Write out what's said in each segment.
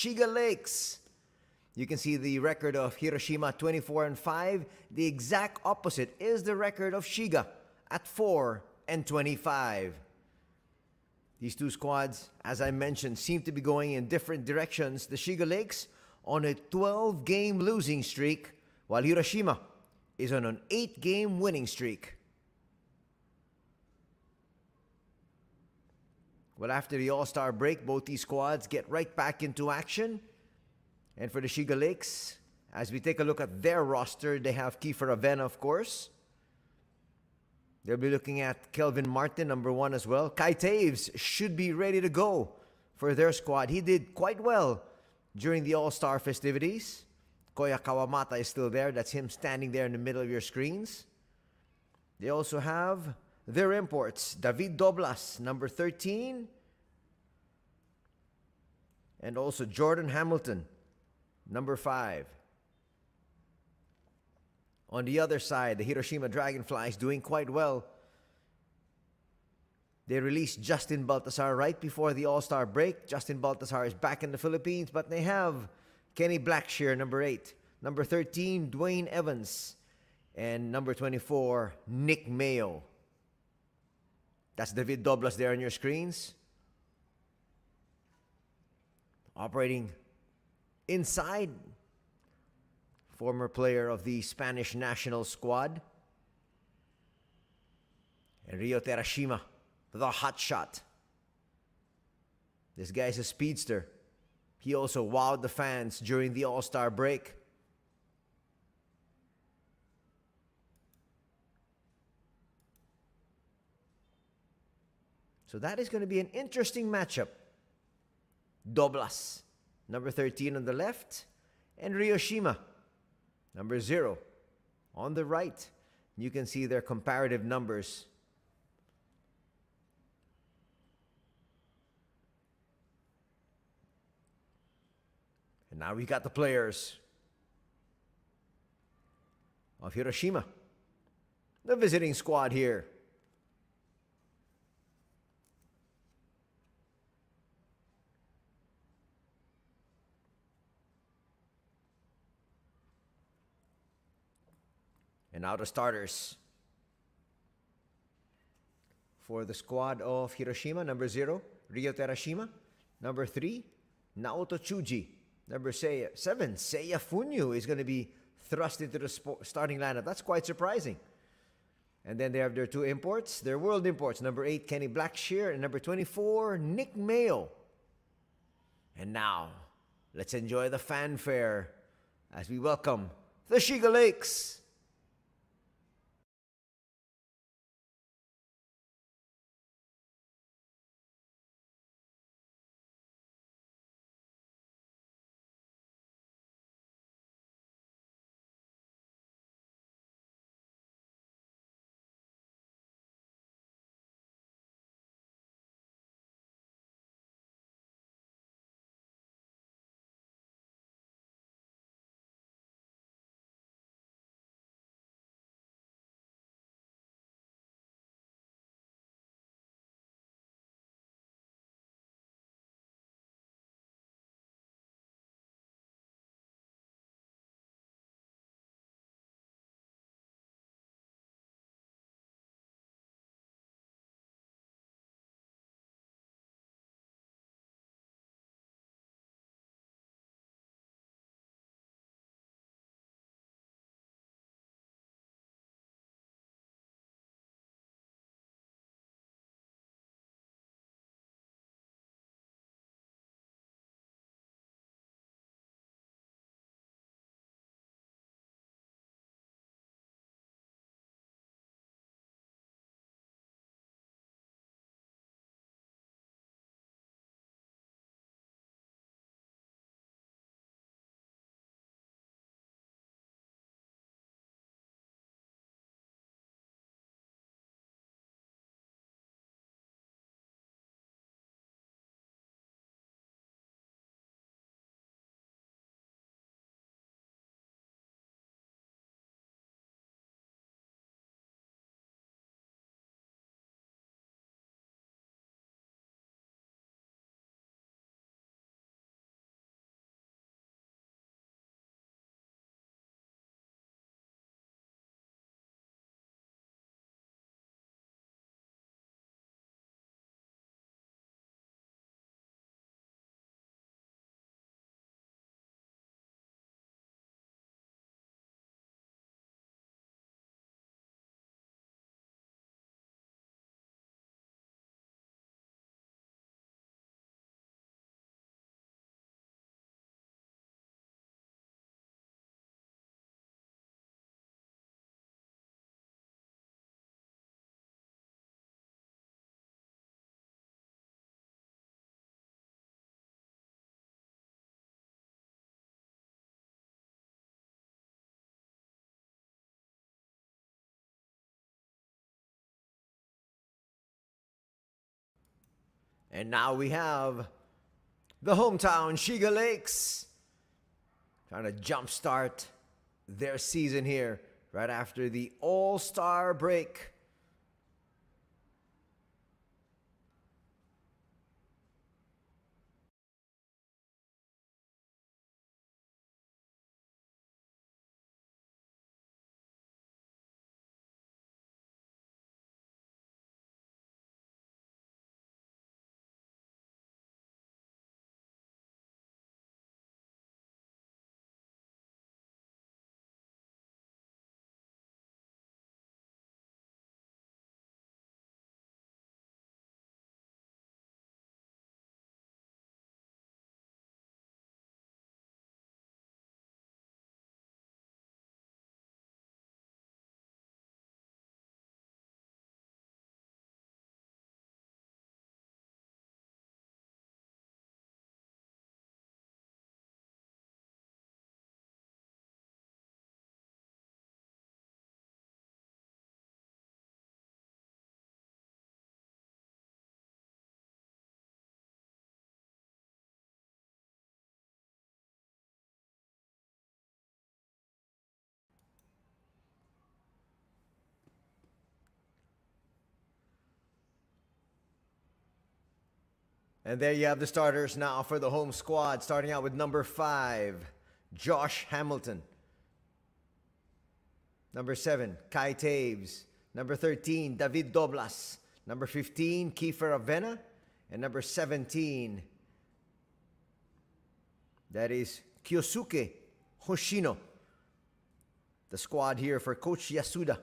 Shiga Lakes. You can see the record of Hiroshima 24 and 5. The exact opposite is the record of Shiga at 4 and 25. These two squads, as I mentioned, seem to be going in different directions. The Shiga Lakes on a 12 game losing streak, while Hiroshima is on an 8 game winning streak. Well, after the All Star break, both these squads get right back into action. And for the Shiga Lakes, as we take a look at their roster, they have Kiefer Ravena, of course. They'll be looking at Kelvin Martin, number one as well. Kai Toews should be ready to go for their squad. He did quite well during the All Star festivities. Koya Kawamata is still there. That's him standing there in the middle of your screens. They also have their imports David Doblas, number 13, and also Jordan Hamilton, number 5. On the other side, the Hiroshima Dragonflies doing quite well. They released Justin Baltazar right before the All Star break. Justin Baltazar is back in the Philippines, but they have Kerry Blackshear, number 8. Number 13, Dwayne Evans. And number 24, Nick Mayo. That's David Doblas there on your screens. Operating inside former player of the Spanish national squad. And Ryo Terashima, the hot shot. This guy's a speedster. He also wowed the fans during the All Star break. So that is going to be an interesting matchup. Doblas, number 13 on the left, and Ryoshima, Number zero, on the right, you can see their comparative numbers. And now we got the players of Hiroshima, the visiting squad here. And now the starters. For the squad of Hiroshima, number zero, Ryo Terashima. Number three, Naoto Tsuji. Number seven, Seiya Funyu is going to be thrust into the starting lineup. That's quite surprising. And then they have their two imports, their world imports. Number eight, Kerry Blackshear, and number 24, Nick Mayo. And now, let's enjoy the fanfare as we welcome the Shiga Lakes. And now we have the hometown Shiga Lakes trying to jumpstart their season here right after the All Star break. And there you have the starters now for the home squad, starting out with number five, Josh Hamilton. Number seven, Kai Toews. Number 13, David Doblas. Number 15, Kiefer Ravena. And number 17, that is Kyosuke Hoshino. The squad here for Coach Yasuda.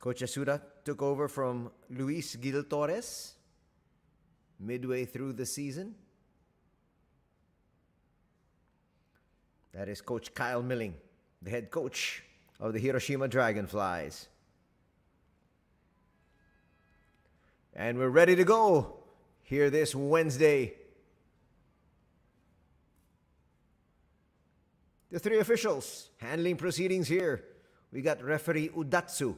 Coach Yasuda took over from Luis Guil Torres midway through the season. That is Coach Kyle Milling, the head coach of the Hiroshima Dragonflies. And we're ready to go here this Wednesday. The three officials handling proceedings here. We got referee Udatsu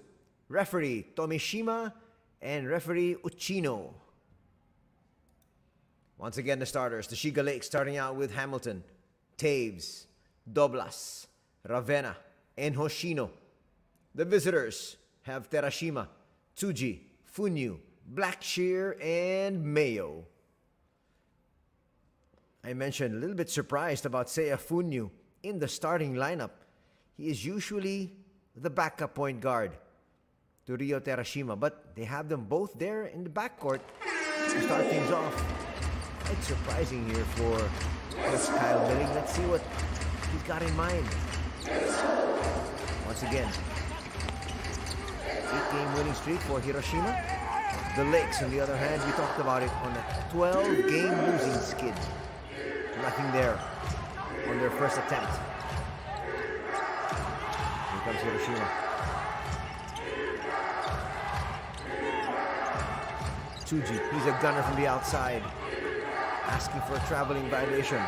referee Tomishima, and referee Uchino. Once again, the starters. The Shiga Lake starting out with Hamilton, Toews, Doblas, Ravena, and Hoshino. The visitors have Terashima, Tsuji, Funyu, Blackshear, and Mayo. I mentioned a little bit surprised about Seiya Funyu in the starting lineup. He is usually the backup point guard to Ryo Terashima. But they have them both there in the backcourt to start things off. It's surprising here for Coach Kyle Milling. Let's see what he's got in mind. Once again, eight-game winning streak for Hiroshima. The Lakes, on the other hand, we talked about it on a 12-game losing skid. Nothing there on their first attempt. Here comes Hiroshima. Tsuji. He's a gunner from the outside. Asking for a traveling violation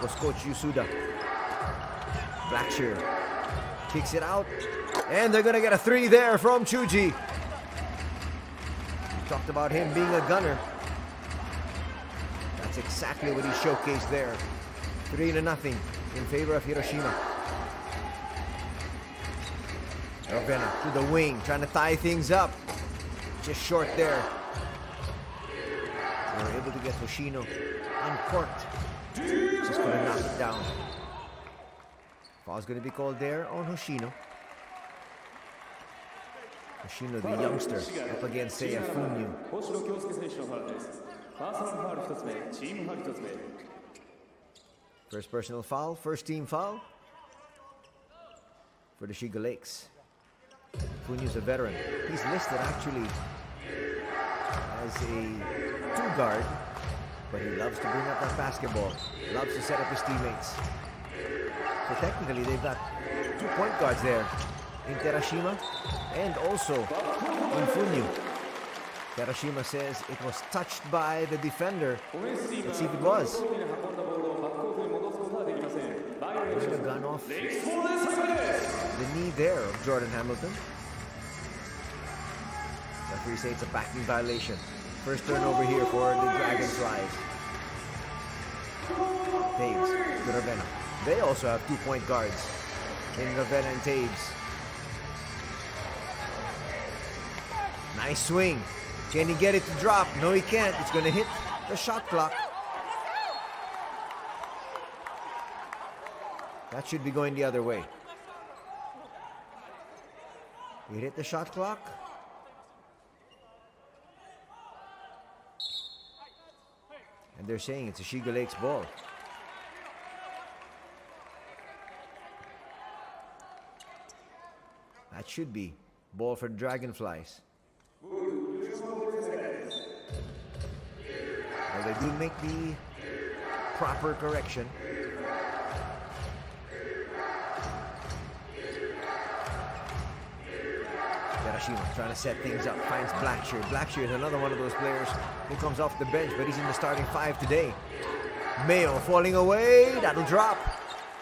was Coach Yasuda. Blackshear kicks it out. And they're going to get a three there from Tsuji. Talked about him being a gunner. That's exactly what he showcased there. Three to nothing in favor of Hiroshima. Ravena to the wing, trying to tie things up. Just short there. Able to get Hoshino uncorked. Just gonna knock it down. Foul's gonna be called there on Hoshino. Hoshino, the youngster, up against Seiya Funyu. First personal foul, first team foul for the Shiga Lakes. Funyu's a veteran. He's listed actually as a two guard, but he loves to bring up that basketball. Loves to set up his teammates. So technically, they've got two point guards there in Terashima and also in Funyu. Terashima says it was touched by the defender. Let's see if it was. There's the gun off the knee there of Jordan Hamilton. Referee say it's a backing violation. First turnover here for the Dragonflies. Toews to Ravena. They also have two-point guards in Ravena and Toews. Nice swing. Can he get it to drop? No, he can't. It's going to hit the shot clock. That should be going the other way. He hit the shot clock. And they're saying it's a Shiga Lakes ball. That should be ball for Dragonflies. Well, they do make the proper correction. Trying to set things up, finds Blackshear. Blackshear is another one of those players who comes off the bench, but he's in the starting five today. Mayo falling away, that'll drop.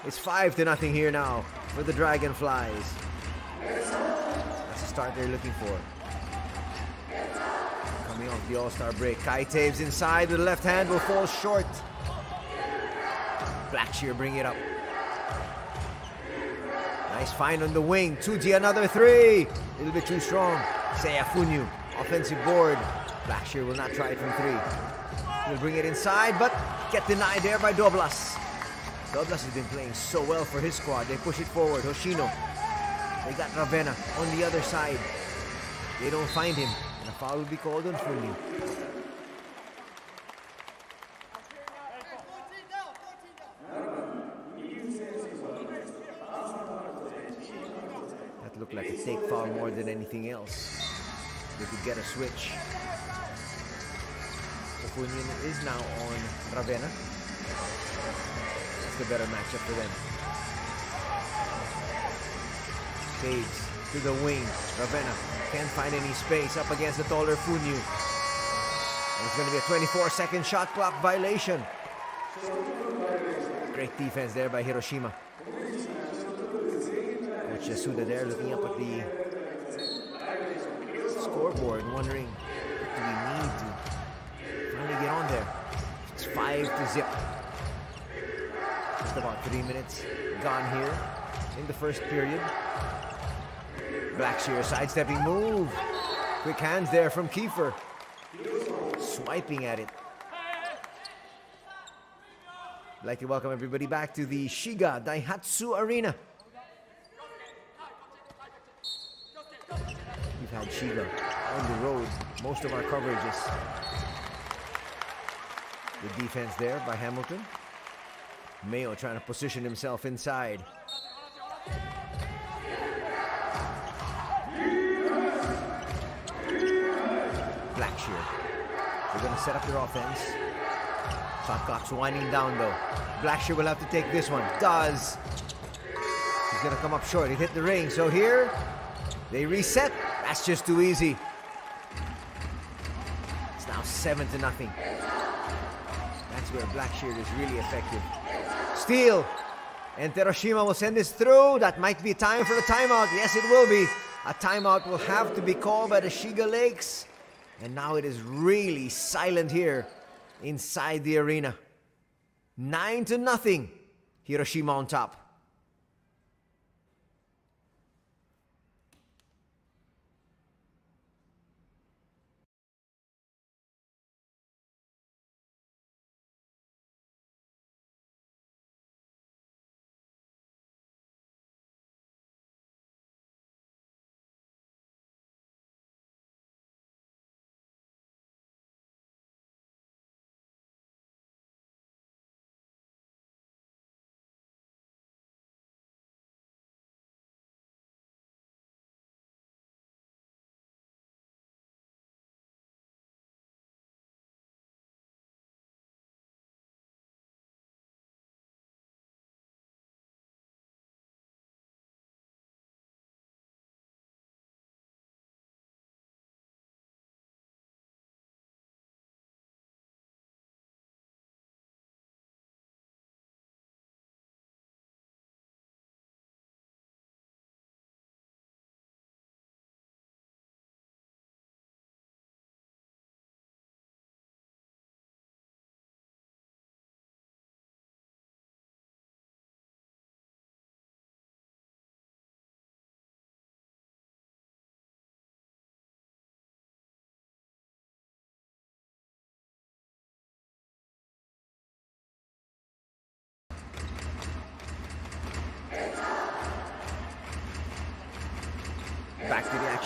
It's five to nothing here now for the Dragonflies. That's the start they're looking for. Coming off the All-Star break, Kai Toews inside, the left hand will fall short. Blackshear bring it up. Nice find on the wing. Tsuji another three. A little bit too strong. Seiya offensive board. Blackshear will not try it from three. He'll bring it inside, but get denied there by Doblas. Doblas has been playing so well for his squad. They push it forward. Hoshino. They got Ravena on the other side. They don't find him. And a foul will be called on Funyu. Looked like a take foul more than anything else. They could get a switch. Okunyan is now on Ravena. That's the better matchup for them. Fades to the wing. Ravena can't find any space up against the taller Funyu. It's going to be a 24 second shot clock violation. Great defense there by Hiroshima. Coach Yasuda there looking up at the scoreboard, wondering do we need to finally get on there? It's five to zip. Just about three minutes gone here in the first period. Blackshear sidestepping move. Quick hands there from Kiefer. Swiping at it. I'd like to welcome everybody back to the Shiga Daihatsu Arena. On the road most of our coverages. The defense there by Hamilton. Mayo trying to position himself inside. Blackshear. They're going to set up their offense. Shot clock's winding down though. Blackshear will have to take this one. Does. He's going to come up short. He hit the ring. So here, they reset. That's just too easy. It's now seven to nothing. That's where Blackshear is really effective. Steal. And Terashima will send this through. That might be time for a timeout. Yes, it will be. A timeout will have to be called by the Shiga Lakes. And now it is really silent here inside the arena. Nine to nothing. Hiroshima on top.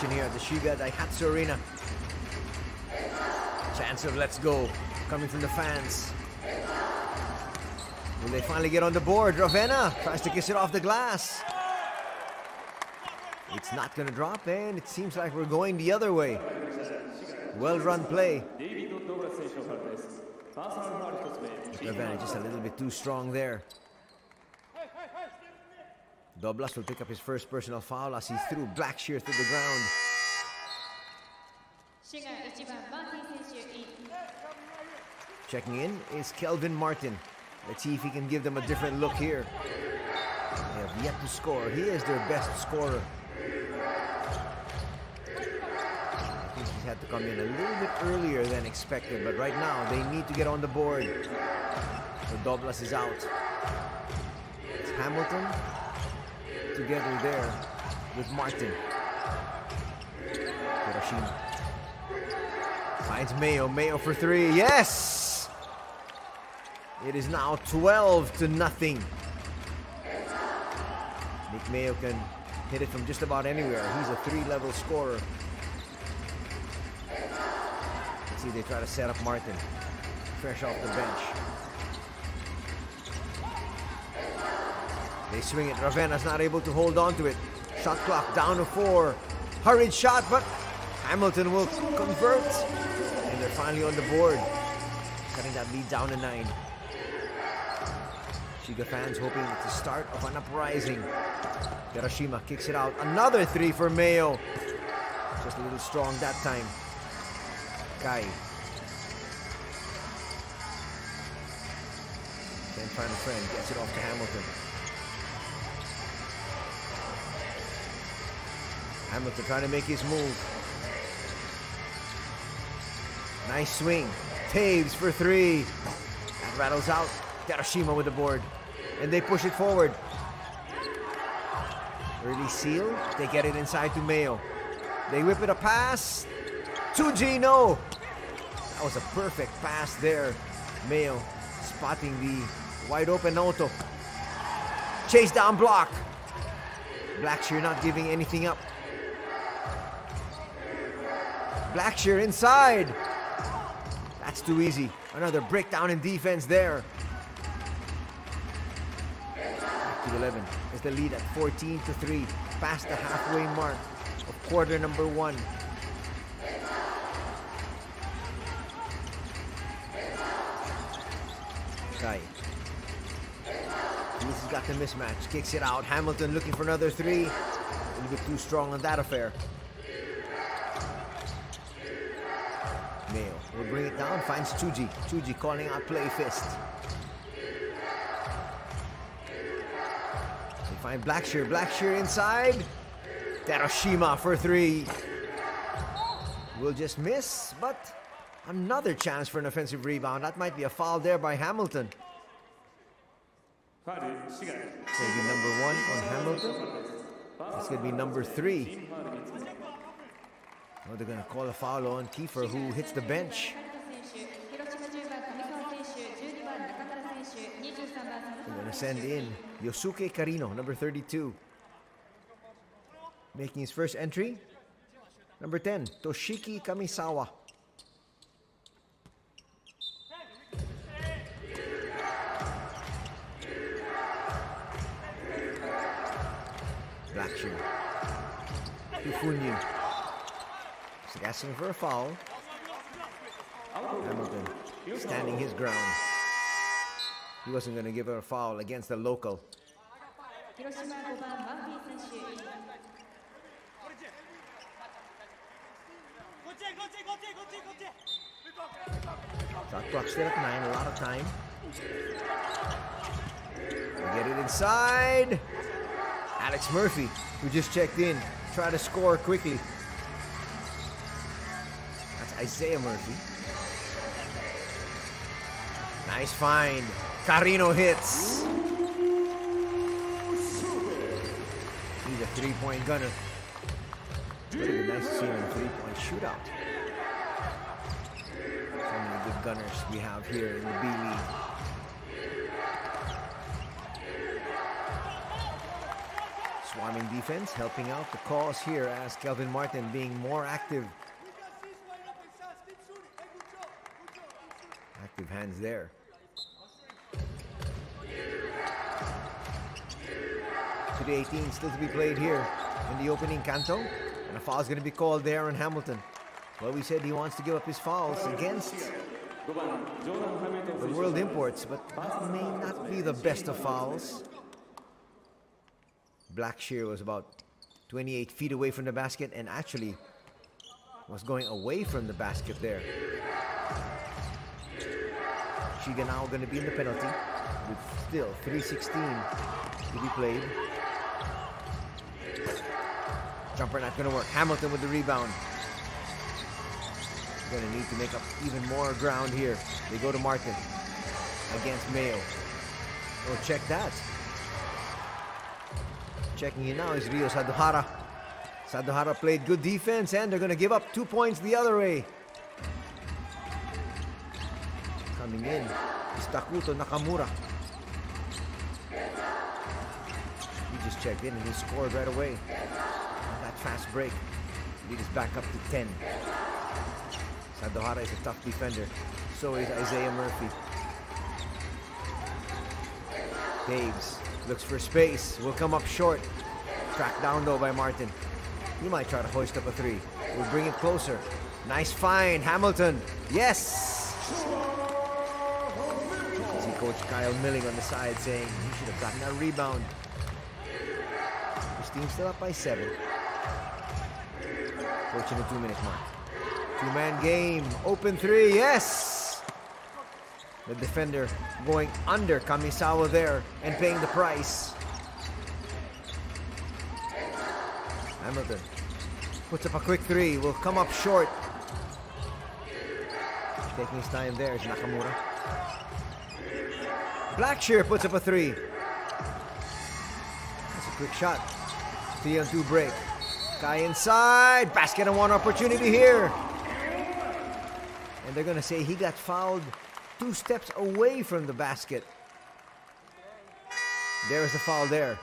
Action here at the Shiga Daihatsu Arena. Chance of let's go coming from the fans. Will they finally get on the board? Ravena tries to kiss it off the glass. It's not going to drop, and it seems like we're going the other way. Well run play. Ravena just a little bit too strong there. Doblas will pick up his first personal foul as he threw Blackshear to the ground. Checking in is Kelvin Martin. Let's see if he can give them a different look here. They have yet to score. He is their best scorer. I think he's had to come in a little bit earlier than expected, but right now they need to get on the board. So Doblas is out. It's Hamilton together there with Martin. Hiroshima. Finds Mayo. Mayo for three. Yes! It is now 12 to nothing. Nick Mayo can hit it from just about anywhere. He's a three-level scorer. Let's see, they try to set up Martin. Fresh off the bench. They swing it. Ravena's not able to hold on to it. Shot clock down to four. Hurried shot, but Hamilton will convert. And they're finally on the board. Cutting that lead down to nine. Shiga fans hoping it's the start of an uprising. Hiroshima kicks it out. Another three for Mayo. Just a little strong that time. Kai. Then find a friend, gets it off to Hamilton. Hamilton trying to make his move. Nice swing. Toews for three. That rattles out. Hiroshima with the board. And they push it forward. Early seal. They get it inside to Mayo. They whip it a pass. To Gino. That was a perfect pass there. Mayo spotting the wide open Noto. Chase down block. Blackshear not giving anything up. Blackshear inside. That's too easy. Another breakdown in defense there. Back to 11 is the lead at 14 to 3. Past the halfway mark of quarter number one. Kai. This has got the mismatch. Kicks it out. Hamilton looking for another three. A little bit too strong on that affair. Mayo will bring it down, finds Tsuji. Tsuji calling out play fist. They find Blackshear. Blackshear inside. Hiroshima for three. Will just miss, but another chance for an offensive rebound. That might be a foul there by Hamilton. Going number one on Hamilton. It's going to be number three They're going to call a foul on Kiefer, who hits the bench. They're going to send in Yosuke Karino, number 32. Making his first entry. Number 10, Toshiki Kamisawa. Blackshear. Tufunyu asking for a foul. Hamilton standing his ground. He wasn't going to give her a foul against the local. Shot clock still at nine, a lot of time. Get it inside. Alex Murphy, who just checked in, try to score quickly. Isaiah Murphy. Nice find. Karino hits. He's a three-point gunner. Be nice to see him in a three-point shootout. So many good gunners we have here in the B League. Swarming defense, helping out the cause here as Kelvin Martin being more active. Active hands there. The 18, still to be played here in the opening canto. And a foul is going to be called there on Hamilton. Well, we said he wants to give up his fouls against the world imports, but that may not be the best of fouls. Blackshear was about 28 feet away from the basket and actually was going away from the basket there. Shiga now going to be in the penalty with still 3.16 to be played. Jumper not going to work. Hamilton with the rebound. Going to need to make up even more ground here. They go to Martin against Mayo. Oh, check that. Checking in now is Rio Sadohara. Sadohara played good defense and they're going to give up two points the other way. Coming in Takuto Nakamura. He just checked in and he scored right away. On that fast break. Lead is back up to 10. Sadohara is a tough defender. So is Isaiah Murphy. Toews looks for space. Will come up short. Tracked down though by Martin. He might try to hoist up a three. We'll bring it closer. Nice find, Hamilton. Yes! Coach Kyle Milling on the side saying he should have gotten that rebound. His team's still up by seven. Approaching the two-minute mark. Two-man game. Open three. Yes! The defender going under Kamisawa there and paying the price. Hamilton puts up a quick three. Will come up short. Taking his time there is Nakamura. Blackshear puts up a three. That's a quick shot. Three on two break. Guy inside. Basket and one opportunity here. And they're going to say he got fouled two steps away from the basket. There's the foul there.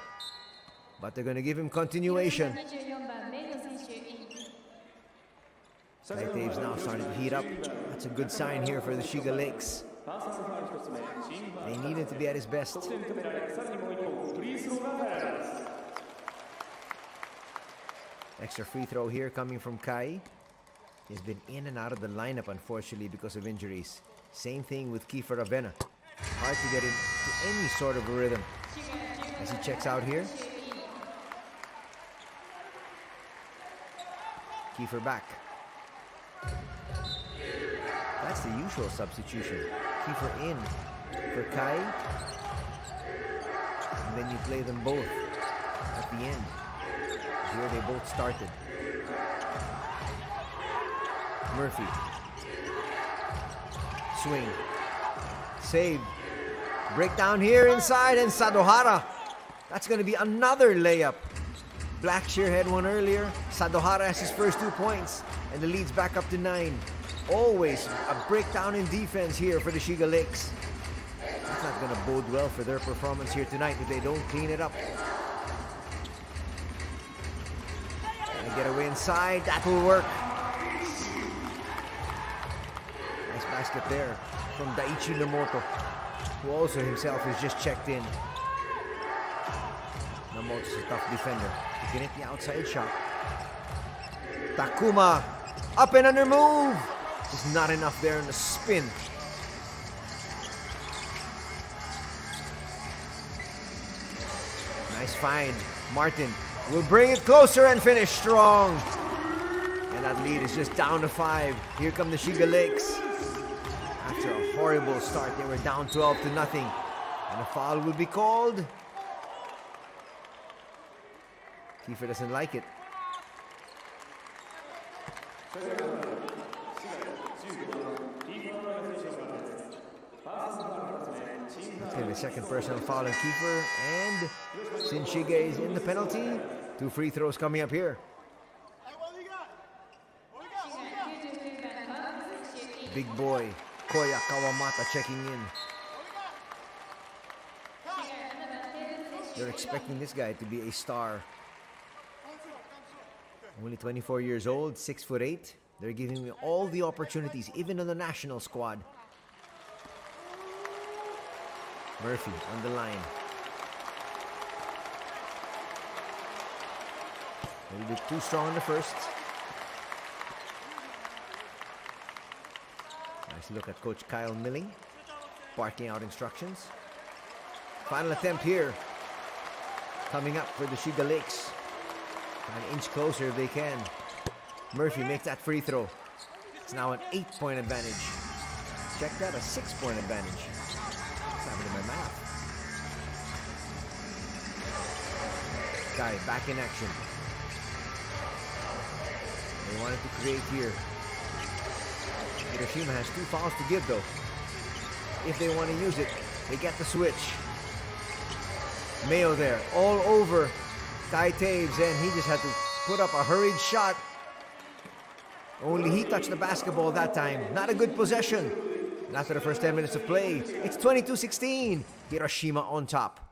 But they're going to give him continuation. Kai Toews now starting to heat up. That's a good sign here for the Shiga Lakes. They need him to be at his best. Extra free throw here coming from Kai. He's been in and out of the lineup, unfortunately, because of injuries. Same thing with Kiefer Ravena. Hard to get into any sort of a rhythm. As he checks out here. Kiefer back. That's the usual substitution. Kiefer in for Kai. And then you play them both at the end. Here they both started. Murphy. Swing. Save. Breakdown here inside and Sadohara. That's going to be another layup. Blackshear had one earlier. Sadohara has his first two points. And the lead's back up to nine. Always a breakdown in defense here for the Shiga Lakes. That's not going to bode well for their performance here tonight if they don't clean it up. Gonna get away inside. That will work. Nice basket there from Daichi Namoto, who also himself has just checked in. Namoto's a tough defender. He can hit the outside shot. Takuma, up and under move. Just not enough there in the spin. Nice find. Martin will bring it closer and finish strong. And that lead is just down to five. Here come the Shiga Lakes. After a horrible start, they were down 12 to nothing. And a foul will be called. Kiefer doesn't like it. The second personal foul on Kiefer. And since Shiga is in the penalty, two free throws coming up here. Big boy, Koya Kawamata checking in. They're expecting this guy to be a star. Only 24 years old, 6 foot 8. They're giving me all the opportunities, even in the national squad. Murphy on the line. A little bit too strong in the first. Nice look at Coach Kyle Milling, barking out instructions. Final attempt here. Coming up for the Shiga Lakes. An inch closer if they can. Murphy makes that free throw. It's now an eight-point advantage. Check that, a six-point advantage. Guy back in action. They wanted to create here. Hiroshima has two fouls to give though. If they want to use it, they get the switch. Mayo there, all over Ty Toews, and he just had to put up a hurried shot. Only he touched the basketball that time. Not a good possession. And after the first 10 minutes of play, it's 22-16. Hiroshima on top.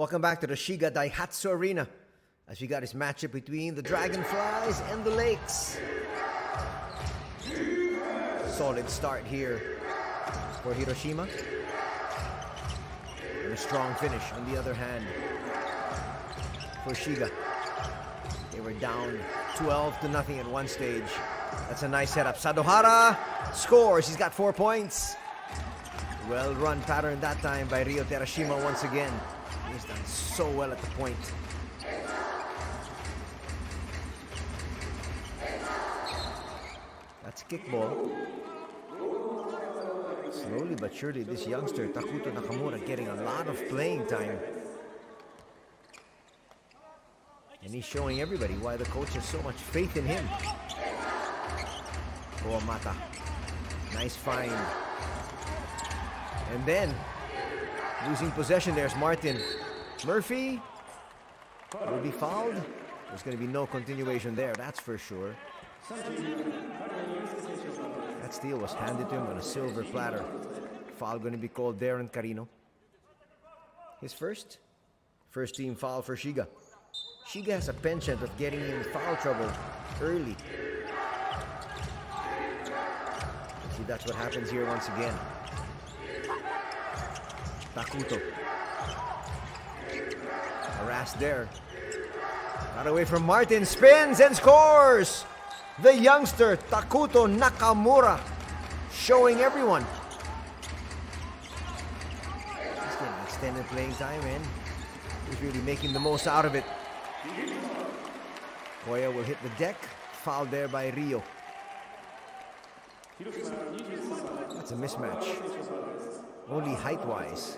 Welcome back to the Shiga Daihatsu Arena as we got this matchup between the Dragonflies and the Lakes. Solid start here for Hiroshima. And a strong finish on the other hand for Shiga. They were down 12 to nothing at one stage. That's a nice setup. Sadohara scores. He's got four points. Well run pattern that time by Ryo Terashima once again. He's done so well at the point. That's kickball. Slowly but surely, this youngster, Takuto Nakamura, getting a lot of playing time. And he's showing everybody why the coach has so much faith in him. Oh, Mata. Nice find. And then, losing possession, there's Martin. Murphy will be fouled. There's going to be no continuation there, that's for sure. That steal was handed to him on a silver platter. Foul going to be called Darren Karino. His first? First team foul for Shiga. Shiga has a penchant of getting in foul trouble early. See, that's what happens here once again. Takuto. Harassed there. Got away from Martin, spins and scores! The youngster Takuto Nakamura showing everyone. He's getting extended playing time and he's really making the most out of it. Koya will hit the deck. Foul there by Rio. That's a mismatch. Only height-wise.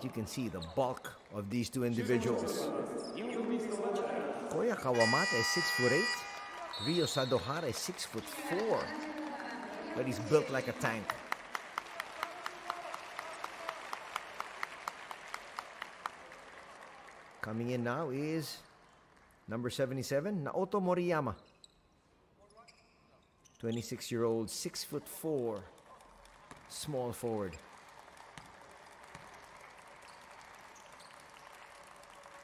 But you can see the bulk of these two individuals. Koya Kawamata is 6 foot 8. Rio Sadohara is 6 foot 4. But he's built like a tank. Coming in now is number 77, Naoto Moriyama. 26 year old, 6 foot 4, small forward.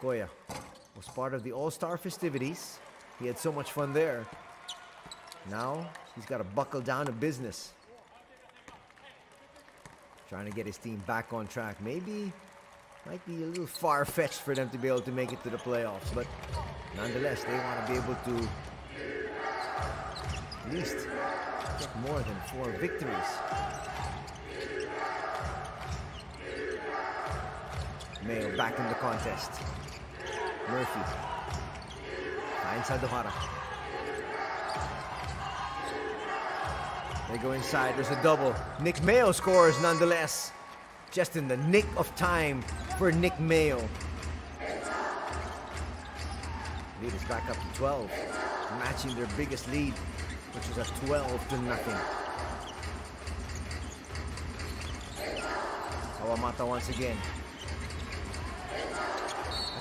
Koya was part of the All Star festivities. He had so much fun there. Now he's got to buckle down to business. Trying to get his team back on track. Maybe might be a little far fetched for them to be able to make it to the playoffs, but nonetheless, they want to be able to at least get more than four victories. Mayo back in the contest. Murphy finds Sadohara. They go inside. There's a double. Nick Mayo scores nonetheless. Just in the nick of time for Nick Mayo. Lead is back up to 12, matching their biggest lead, which was at 12 to nothing. Kawamata once again.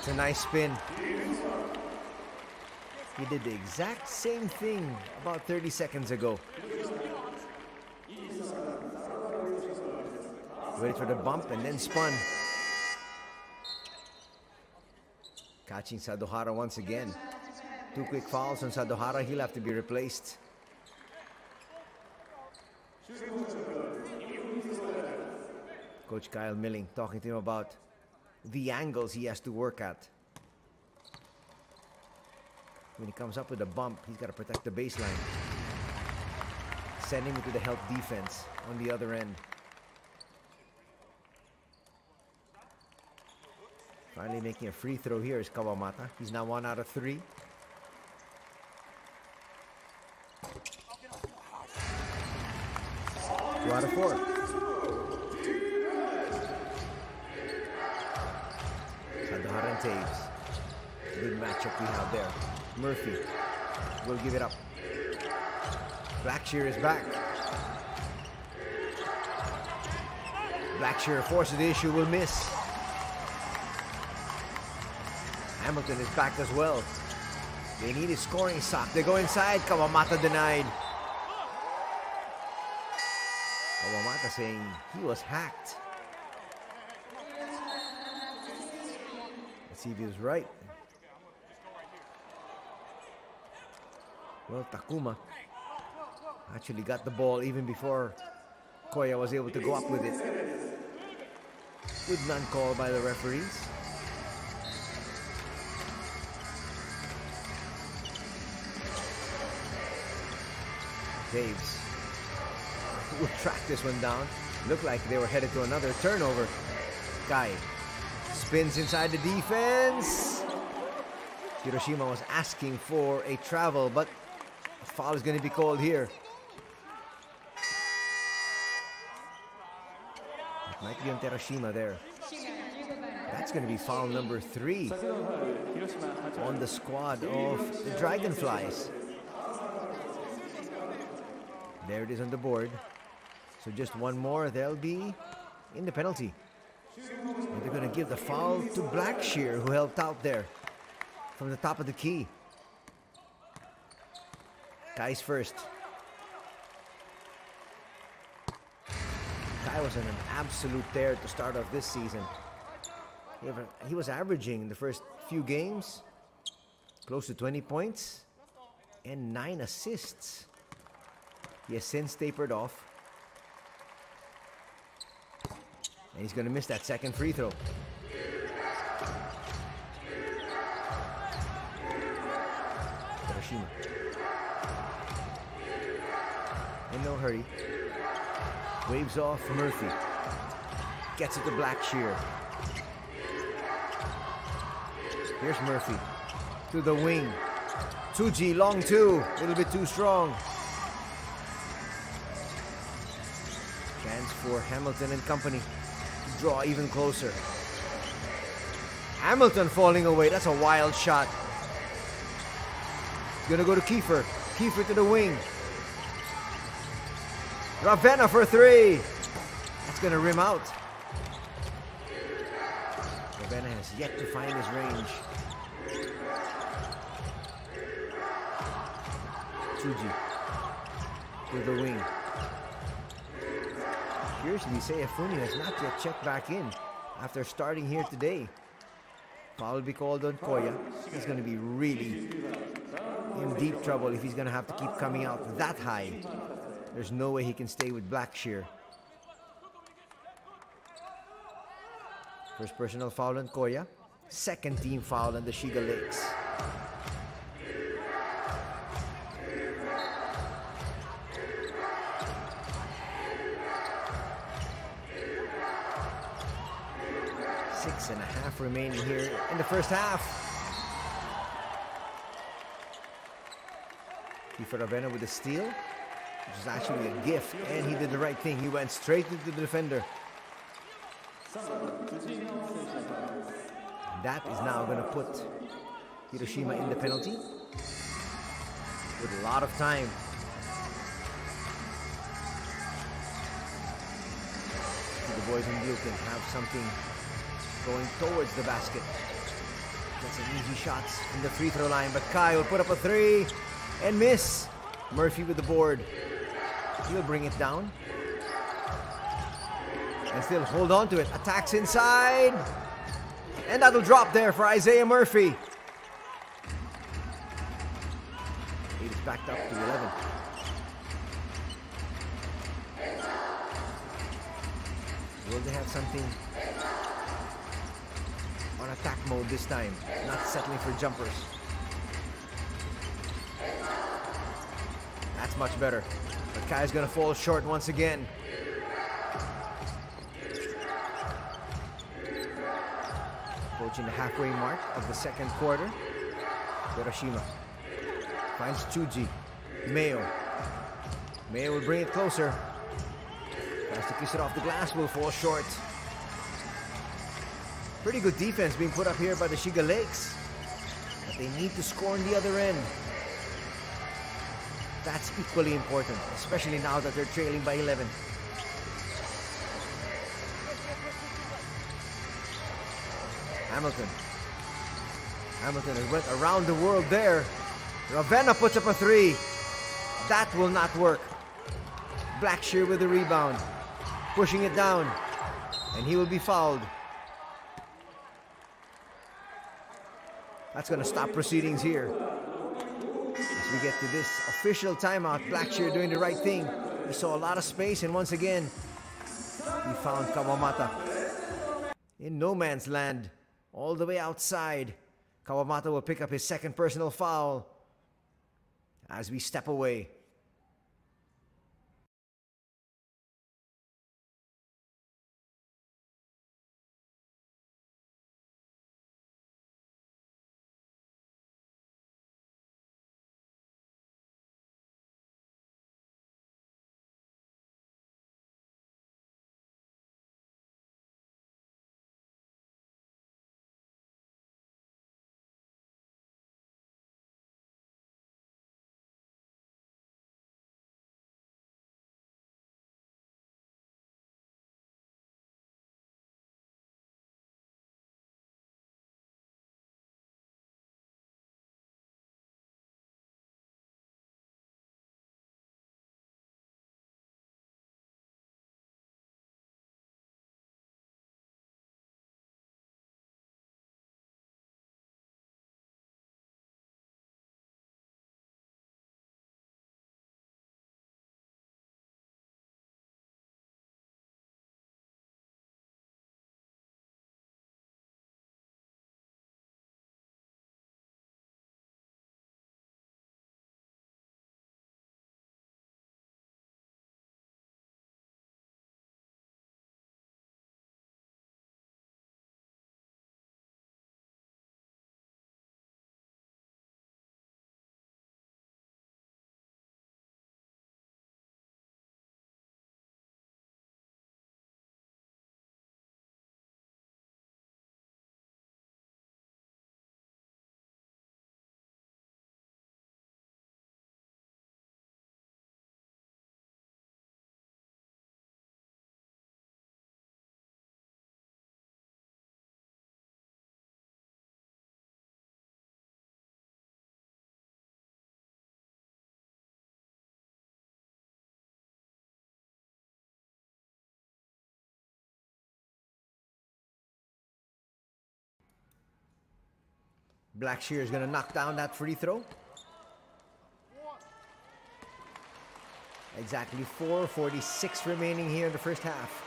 That's a nice spin. He did the exact same thing about 30 seconds ago. Waited for the bump and then spun. Catching Sadohara once again. Two quick fouls on Sadohara. He'll have to be replaced. Coach Kyle Milling talking to him about the angles he has to work at. When he comes up with a bump, he's got to protect the baseline. Send him to the help defense on the other end. Finally making a free throw here is Kawamata. He's now one out of three. Two out of four. Sadohara and Toews. Good matchup we have there. Murphy will give it up. Blackshear is back. Blackshear forces the issue, will miss. Hamilton is back as well. They need a scoring sock. They go inside. Kawamata denied. Kawamata saying he was hacked. He was right. Well, Takuma actually got the ball even before Koya was able to go up with it. With none called by the referees. Toews will track this one down. Looked like they were headed to another turnover. Kai spins inside the defense. Hiroshima was asking for a travel, but a foul is going to be called here. It might be on Terashima there. That's going to be foul number three on the squad of the Dragonflies. There it is on the board. So just one more, they'll be in the penalty. Going to give the foul to Blackshear, who helped out there from the top of the key. Kai's first. Kai was an absolute tear to start off this season. He was averaging the first few games close to 20 points and 9 assists. He has since tapered off. And he's going to miss that second free throw. Hiroshima. In no hurry. Waves off Murphy. Gets it to Blackshear. Here's Murphy. To the wing. 2G, long two. A little bit too strong. Chance for Hamilton and company draw even closer. Hamilton falling away. That's a wild shot. Gonna go to Kiefer. Kiefer to the wing. Ravena for three. That's gonna rim out. Ravena has yet to find his range. Tsuji to the wing. Curiously, Seiya has not yet checked back in after starting here today. Foul will be called on Koya. He's going to be really in deep trouble if he's going to have to keep coming out that high. There's no way he can stay with Blackshear. First personal foul on Koya. Second team foul on the Shiga Lakes. Six and a remaining here in the first half. Kiefer Ravena with a steal, which is actually a gift, and he did the right thing. He went straight into the defender. That is now going to put Hiroshima in the penalty with a lot of time. The boys in blue can have something going towards the basket. Get an easy shot in the free throw line, but Kai will put up a three and miss. Murphy with the board. He'll bring it down. And still hold on to it. Attacks inside. And that'll drop there for Isaiah Murphy. It is backed up to 11. Will they have something on attack mode this time? Not settling for jumpers. That's much better. But Kai's gonna fall short once again. Approaching the halfway mark of the second quarter. Hiroshima finds Tsuji. Mayo. Mayo will bring it closer. Tries to kiss it off the glass, will fall short. Pretty good defense being put up here by the Shiga Lakes. But they need to score on the other end. That's equally important, especially now that they're trailing by 11. Hamilton. Hamilton has went around the world there. Ravena puts up a three. That will not work. Blackshear with the rebound. Pushing it down. And he will be fouled. That's going to stop proceedings here. As we get to this official timeout, Blackshear doing the right thing. He saw a lot of space, and once again, he found Kawamata in no man's land, all the way outside. Kawamata will pick up his second personal foul as we step away. Blackshear is going to knock down that free throw. Exactly 4.46 remaining here in the first half.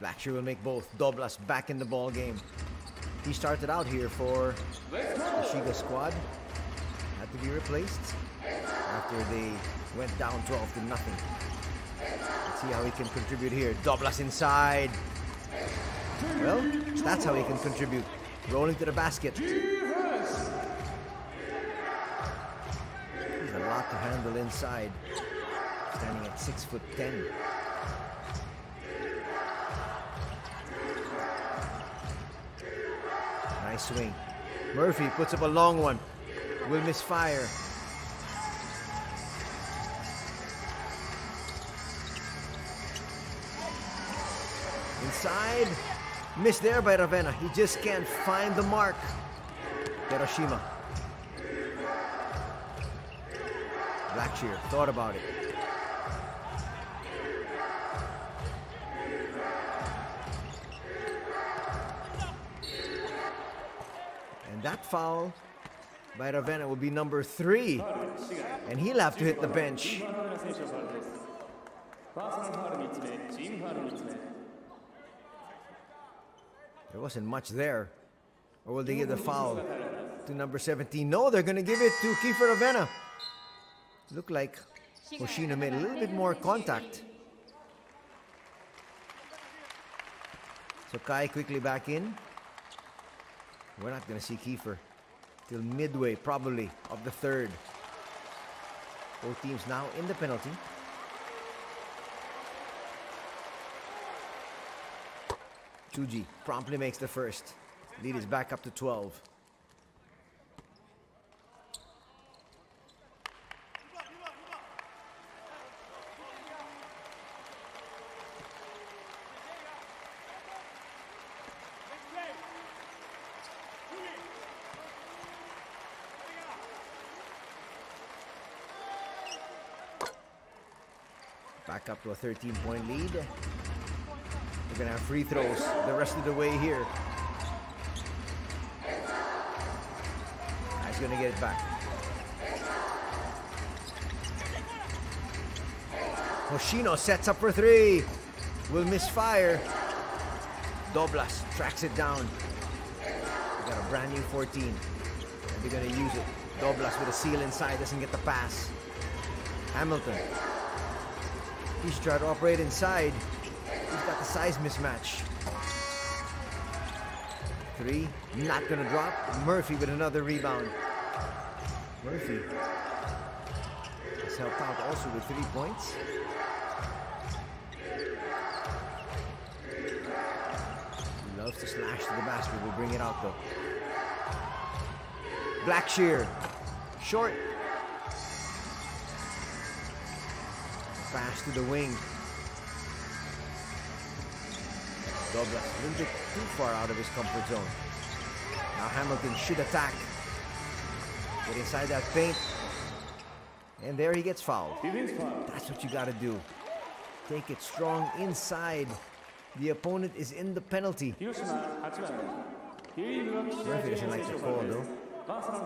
Blackshear will make both. Doblas back in the ball game. He started out here for the Shiga squad. Had to be replaced after they went down 12 to nothing. Let's see how he can contribute here. Doblas inside. Well, that's how he can contribute. Rolling to the basket. He's a lot to handle inside. Standing at six foot ten. Nice swing. Murphy puts up a long one. Will misfire. Inside. Missed there by Ravena. He just can't find the mark. Hiroshima. Blackshear thought about it. And that foul by Ravena will be number three. And he'll have to hit the bench. There wasn't much there. Or will they give the foul to number 17? No, they're going to give it to Kiefer Ravena. Looked like Hoshino made a little bit more contact. So Kai quickly back in. We're not going to see Kiefer till midway, probably, of the third. Both teams now in the penalty. Tsuji promptly makes the first. Lead is back up to 12. Back up to a 13 point lead. We're gonna have free throws the rest of the way here. He's gonna get it back. Hoshino sets up for three. Will misfire. Doblas tracks it down. We got a brand new 14. And they're gonna use it. Doblas with a seal inside, doesn't get the pass. Hamilton. He's trying to operate inside. He's got the size mismatch. Three, not gonna drop. Murphy with another rebound. Murphy has helped out also with three points. He loves to slash to the basket. We'll bring it out though. Blackshear, short. Pass to the wing. A little bit too far out of his comfort zone. Now Hamilton should attack. Get inside that paint. And there he gets fouled. That's what you got to do. Take it strong inside. The opponent is in the penalty. Murphy doesn't like the call though. Actually,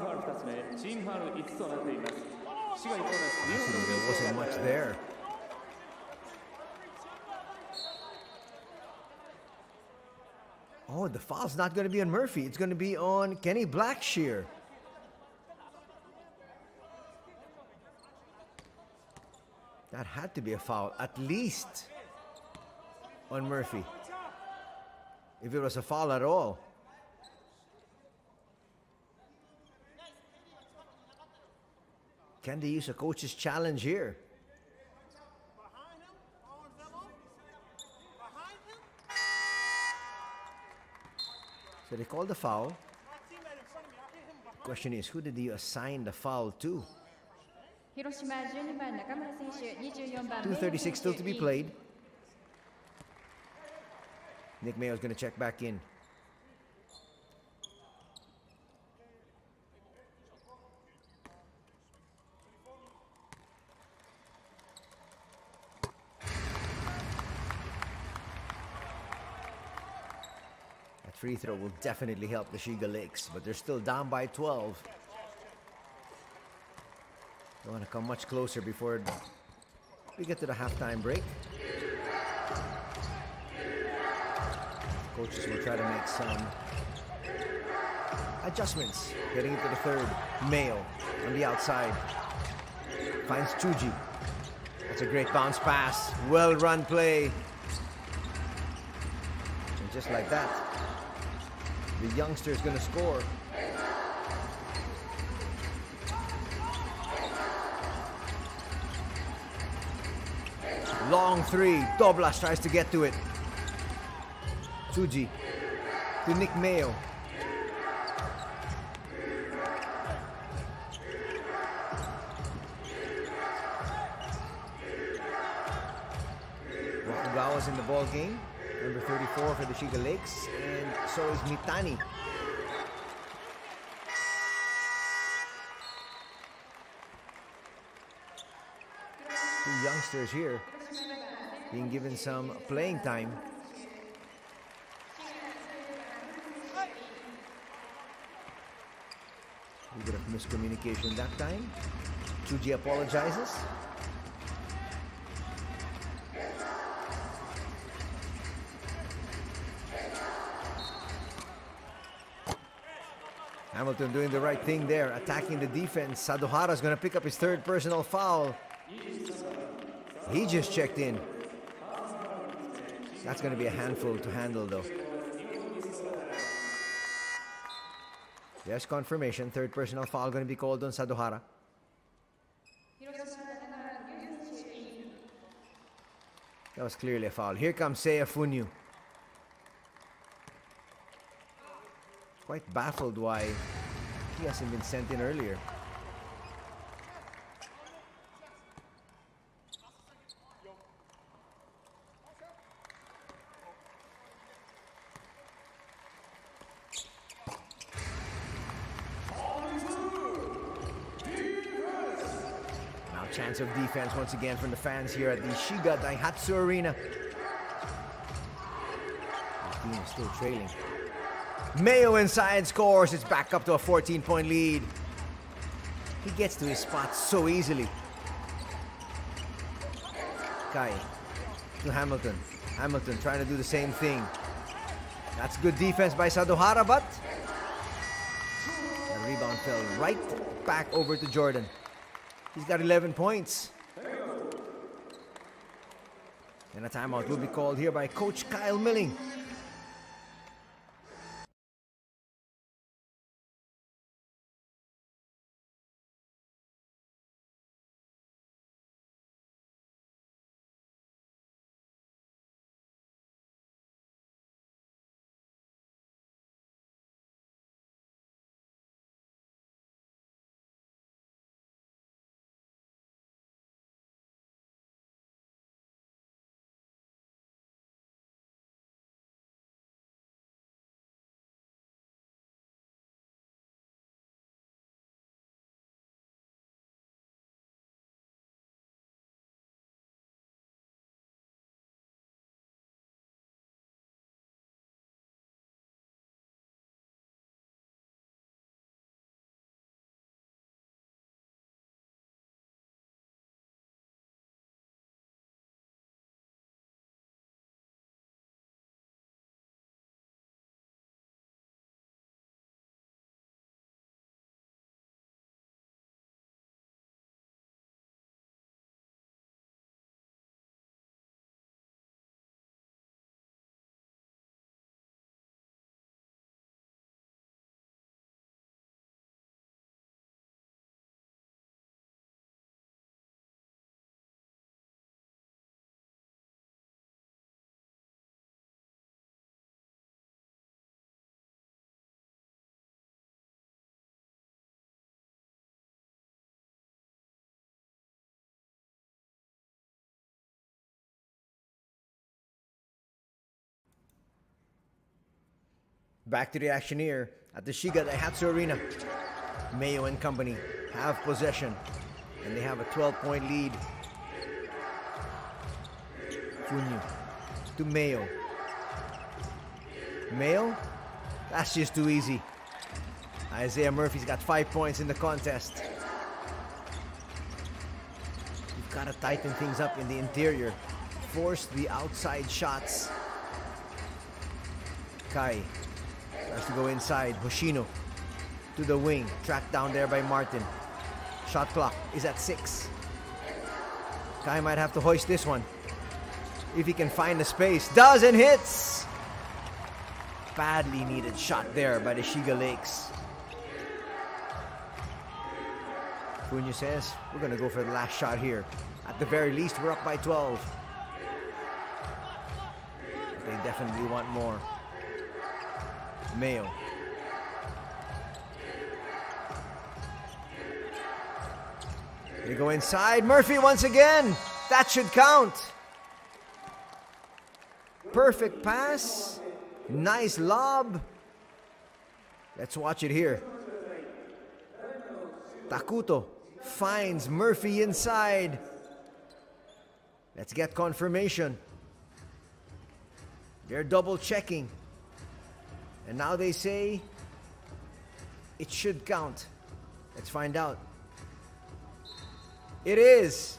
there wasn't much there. Oh, the foul's not going to be on Murphy. It's going to be on Kerry Blackshear. That had to be a foul, at least on Murphy. If it was a foul at all. Can they use a coach's challenge here? So they called the foul. Question is, who did you assign the foul to? 236 still to be played. Nick Mayo is going to check back in. Free throw will definitely help the Shiga Lakes, but they're still down by 12. They want to come much closer before we get to the halftime break. Coaches will try to make some adjustments. Getting into the third. Mayo on the outside. Finds Tsuji. That's a great bounce pass. Well run play. And just like that, the youngster is going to score. Long three. Doblas tries to get to it. Tsuji to Nick Mayo. Wakugawa's in the ball game. Number 34 for the Shiga Lakes. And so is Mitani. Two youngsters here being given some playing time. A bit of miscommunication that time. Tsuji apologizes. Hamilton doing the right thing there, attacking the defense. Sadohara is going to pick up his third personal foul. He just checked in. That's going to be a handful to handle, though. Yes, confirmation. Third personal foul going to be called on Sadohara. That was clearly a foul. Here comes Seiya Funyu. Quite baffled why he hasn't been sent in earlier. Now chance of defense once again from the fans here at the Shiga Daihatsu Arena. The team is still trailing. Mayo inside scores. It's back up to a 14 point lead. He gets to his spot so easily. Kai to Hamilton. Hamilton trying to do the same thing. That's good defense by Sadohara, but the rebound fell right back over to Jordan. He's got 11 points. And a timeout will be called here by Coach Kyle Milling. Back to the action here at the Shiga Daihatsu Arena. Mayo and company have possession and they have a 12 point lead. Funyu to Mayo. Mayo That's just too easy. Isaiah Murphy's got five points in the contest. You've got to tighten things up in the interior. Force the outside shots. Kai tries to go inside. Hoshino to the wing. Tracked down there by Martin. Shot clock is at six. Kai might have to hoist this one. If he can find the space. Does and hits! Badly needed shot there by the Shiga Lakes. Cunha says, we're going to go for the last shot here. At the very least, we're up by 12. They definitely want more. Mayo. They go inside. Murphy once again. That should count. Perfect pass. Nice lob. Let's watch it here. Takuto finds Murphy inside. Let's get confirmation. They're double checking. And now they say it should count. Let's find out. It is.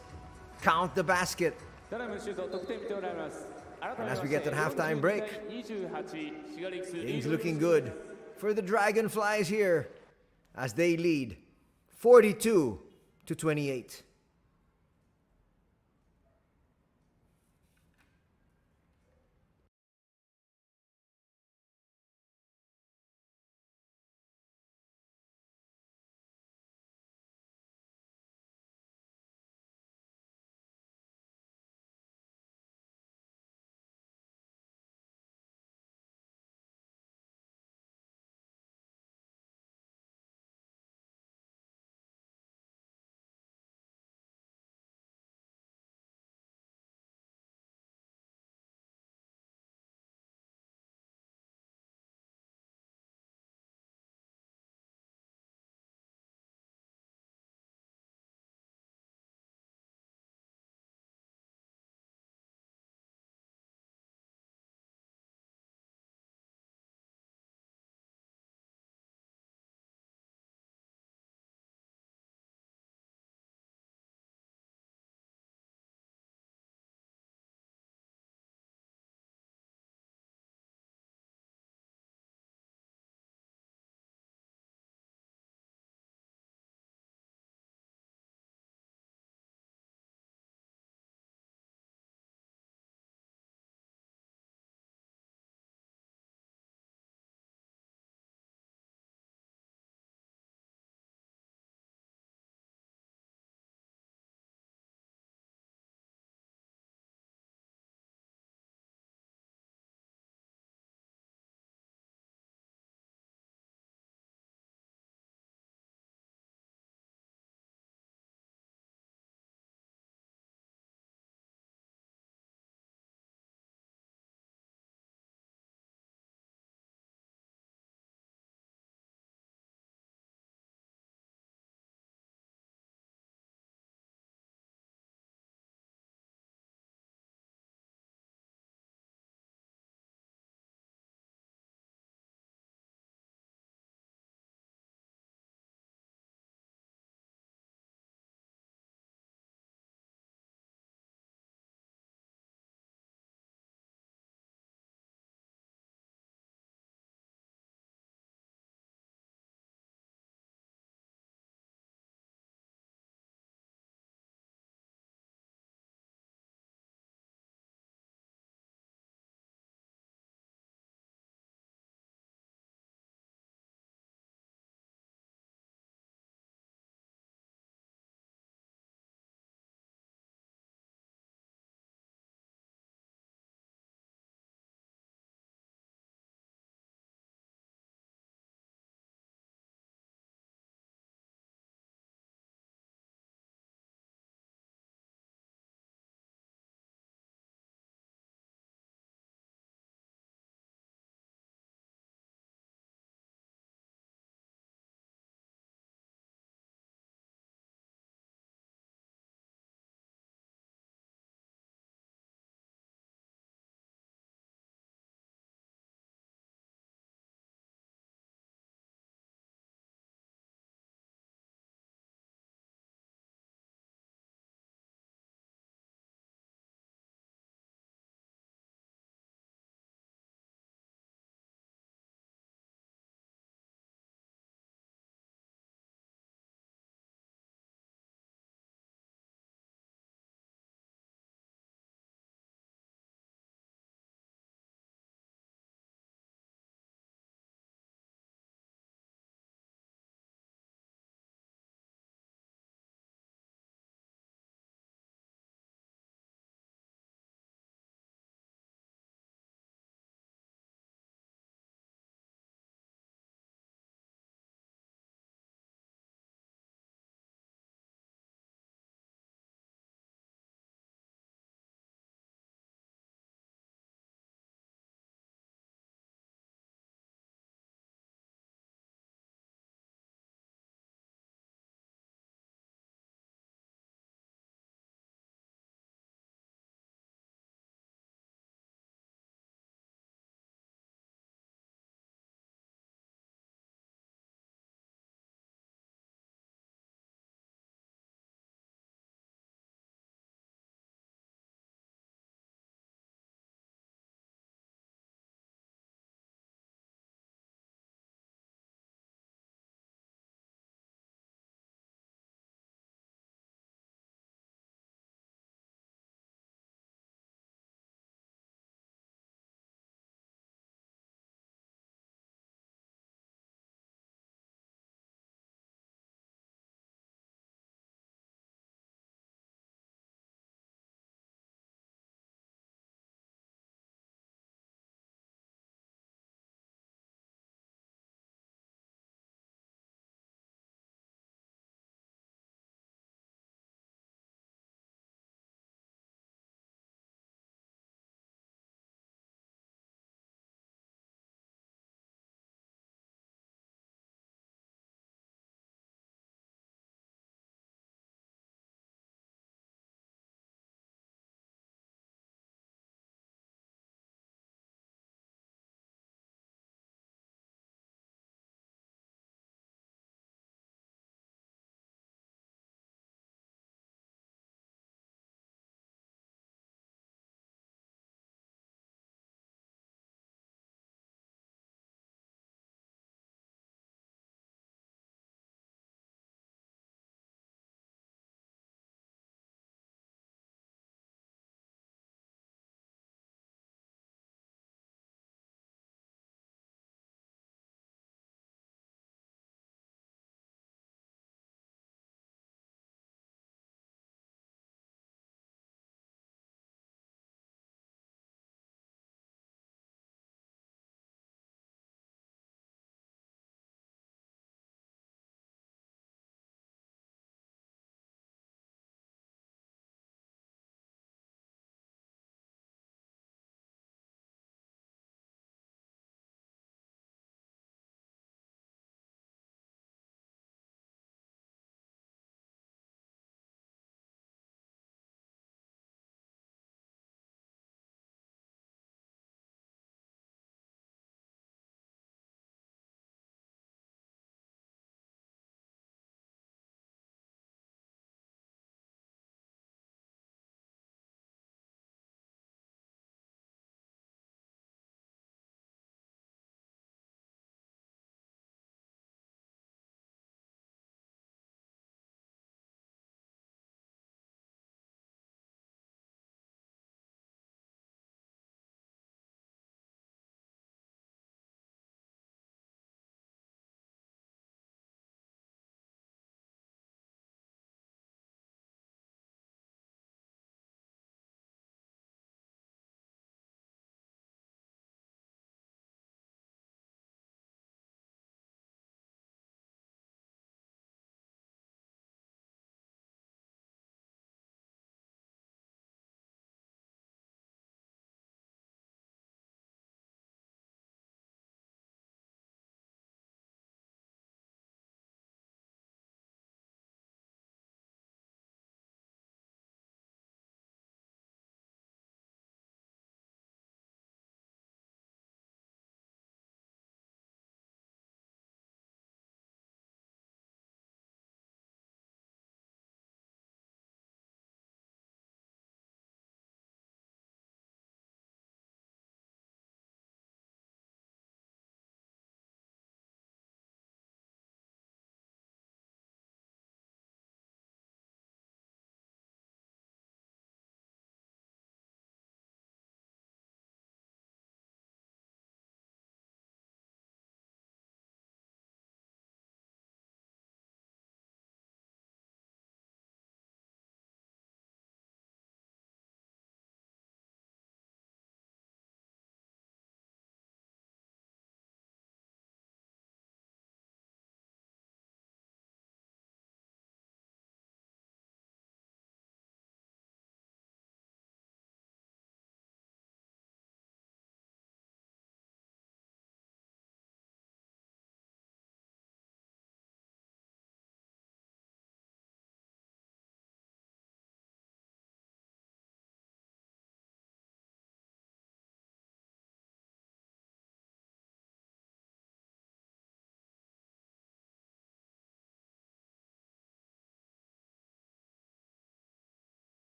Count the basket. And as we get to the halftime break, things looking good for the Dragonflies here as they lead 42 to 28.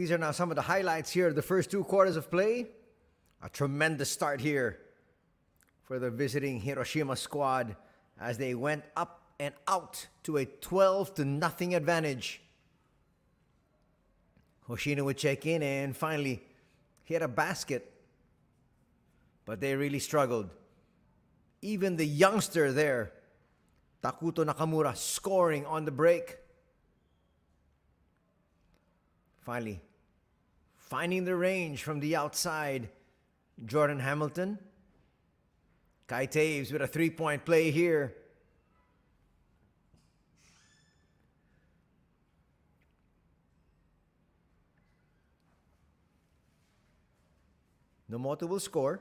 These are now some of the highlights here the first two quarters of play. A tremendous start here for the visiting Hiroshima squad as they went up and out to a 12 to nothing advantage. Hoshino would check in and finally hit a basket. But they really struggled. Even the youngster there, Takuto Nakamura, scoring on the break. Finally, finding the range from the outside, Jordan Hamilton. Kai Toews with a three point play here. Nomoto will score.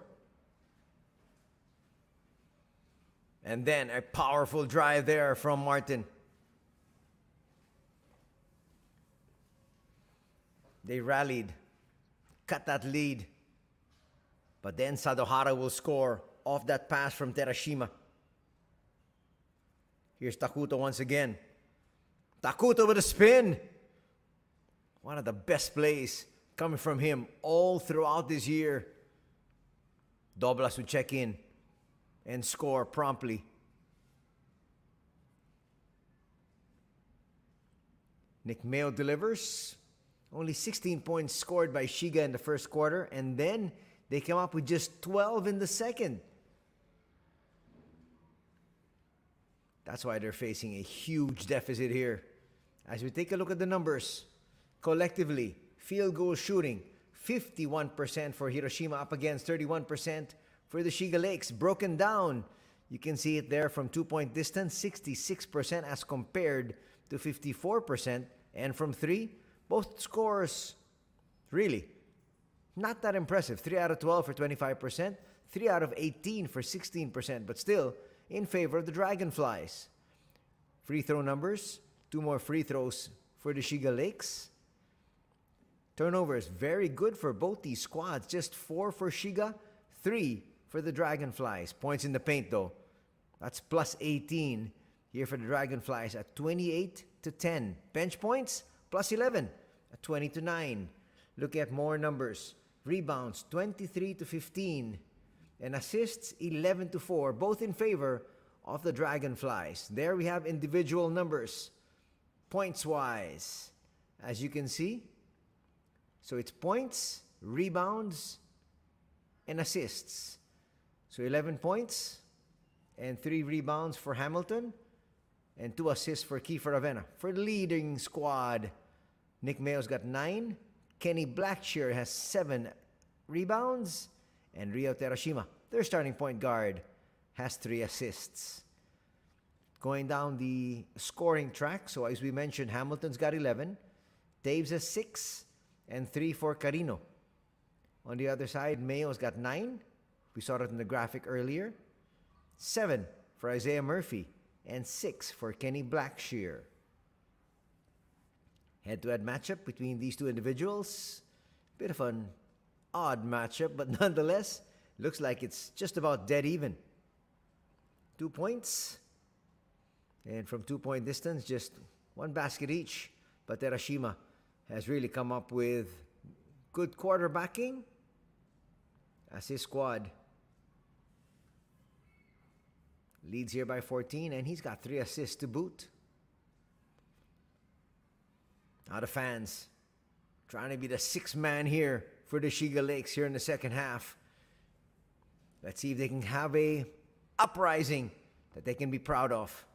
And then a powerful drive there from Martin. They rallied, cut that lead. But then Sadohara will score off that pass from Terashima. Here's Takuto once again. Takuto with a spin. One of the best plays coming from him all throughout this year. Doblas would check in and score promptly. Nick Mayo delivers. Only 16 points scored by Shiga in the first quarter, and then they come up with just 12 in the second. That's why they're facing a huge deficit here. As we take a look at the numbers, collectively, field goal shooting 51% for Hiroshima up against 31% for the Shiga Lakes. Broken down, you can see it there from two point distance 66% as compared to 54%. And from three, both scores really not that impressive. 3 out of 12 for 25%, 3 out of 18 for 16%, but still in favor of the Dragonflies. Free throw numbers, two more free throws for the Shiga Lakes. Turnovers, very good for both these squads. Just four for Shiga, three for the Dragonflies. Points in the paint, though. That's plus 18 here for the Dragonflies at 28 to 10. Bench points, plus 11 at 20 to 9. Look at more numbers. Rebounds, 23 to 15. And assists, 11 to 4, both in favor of the Dragonflies. There we have individual numbers, points wise. As you can see, so it's points, rebounds, and assists. So 11 points and 3 rebounds for Hamilton and 2 assists for Kiefer Ravena. For the leading squad, Nick Mayo's got 9. Kerry Blackshear has 7 rebounds. And Ryo Terashima, their starting point guard, has 3 assists. Going down the scoring track, so as we mentioned, Hamilton's got 11. Toews has 6 and 3 for Karino. On the other side, Mayo's got 9. We saw it in the graphic earlier. 7 for Isaiah Murphy and 6 for Kerry Blackshear. Head-to-head matchup between these two individuals. Bit of an odd matchup, but nonetheless, looks like it's just about dead even. Two points. And from two-point distance, just one basket each. But Terashima has really come up with good quarterbacking as his squad leads here by 14, and he's got three assists to boot. Out of fans, trying to be the sixth man here for the Shiga Lakes here in the second half. Let's see if they can have a uprising that they can be proud of.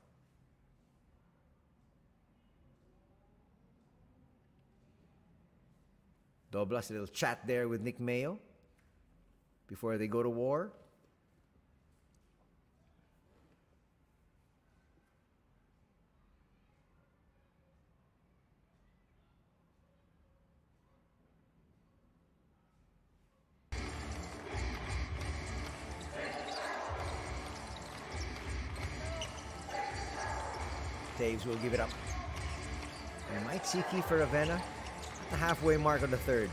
Doblas, a little chat there with Nick Mayo before they go to war. Toews will give it up. We might see Ravena at the halfway mark of the third.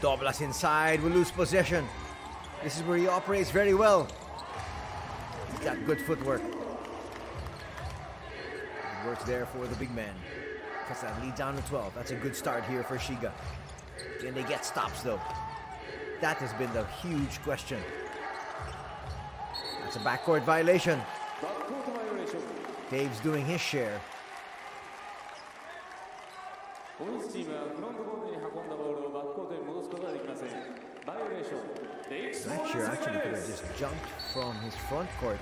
Doblas inside will lose possession. This is where he operates very well. He's got good footwork. Works there for the big man. Cuts that lead down to 12. That's a good start here for Shiga. Can they get stops though? That has been the huge question. That's a backcourt violation. Toews doing his share. Blackshear actually could have just jumped from his front court.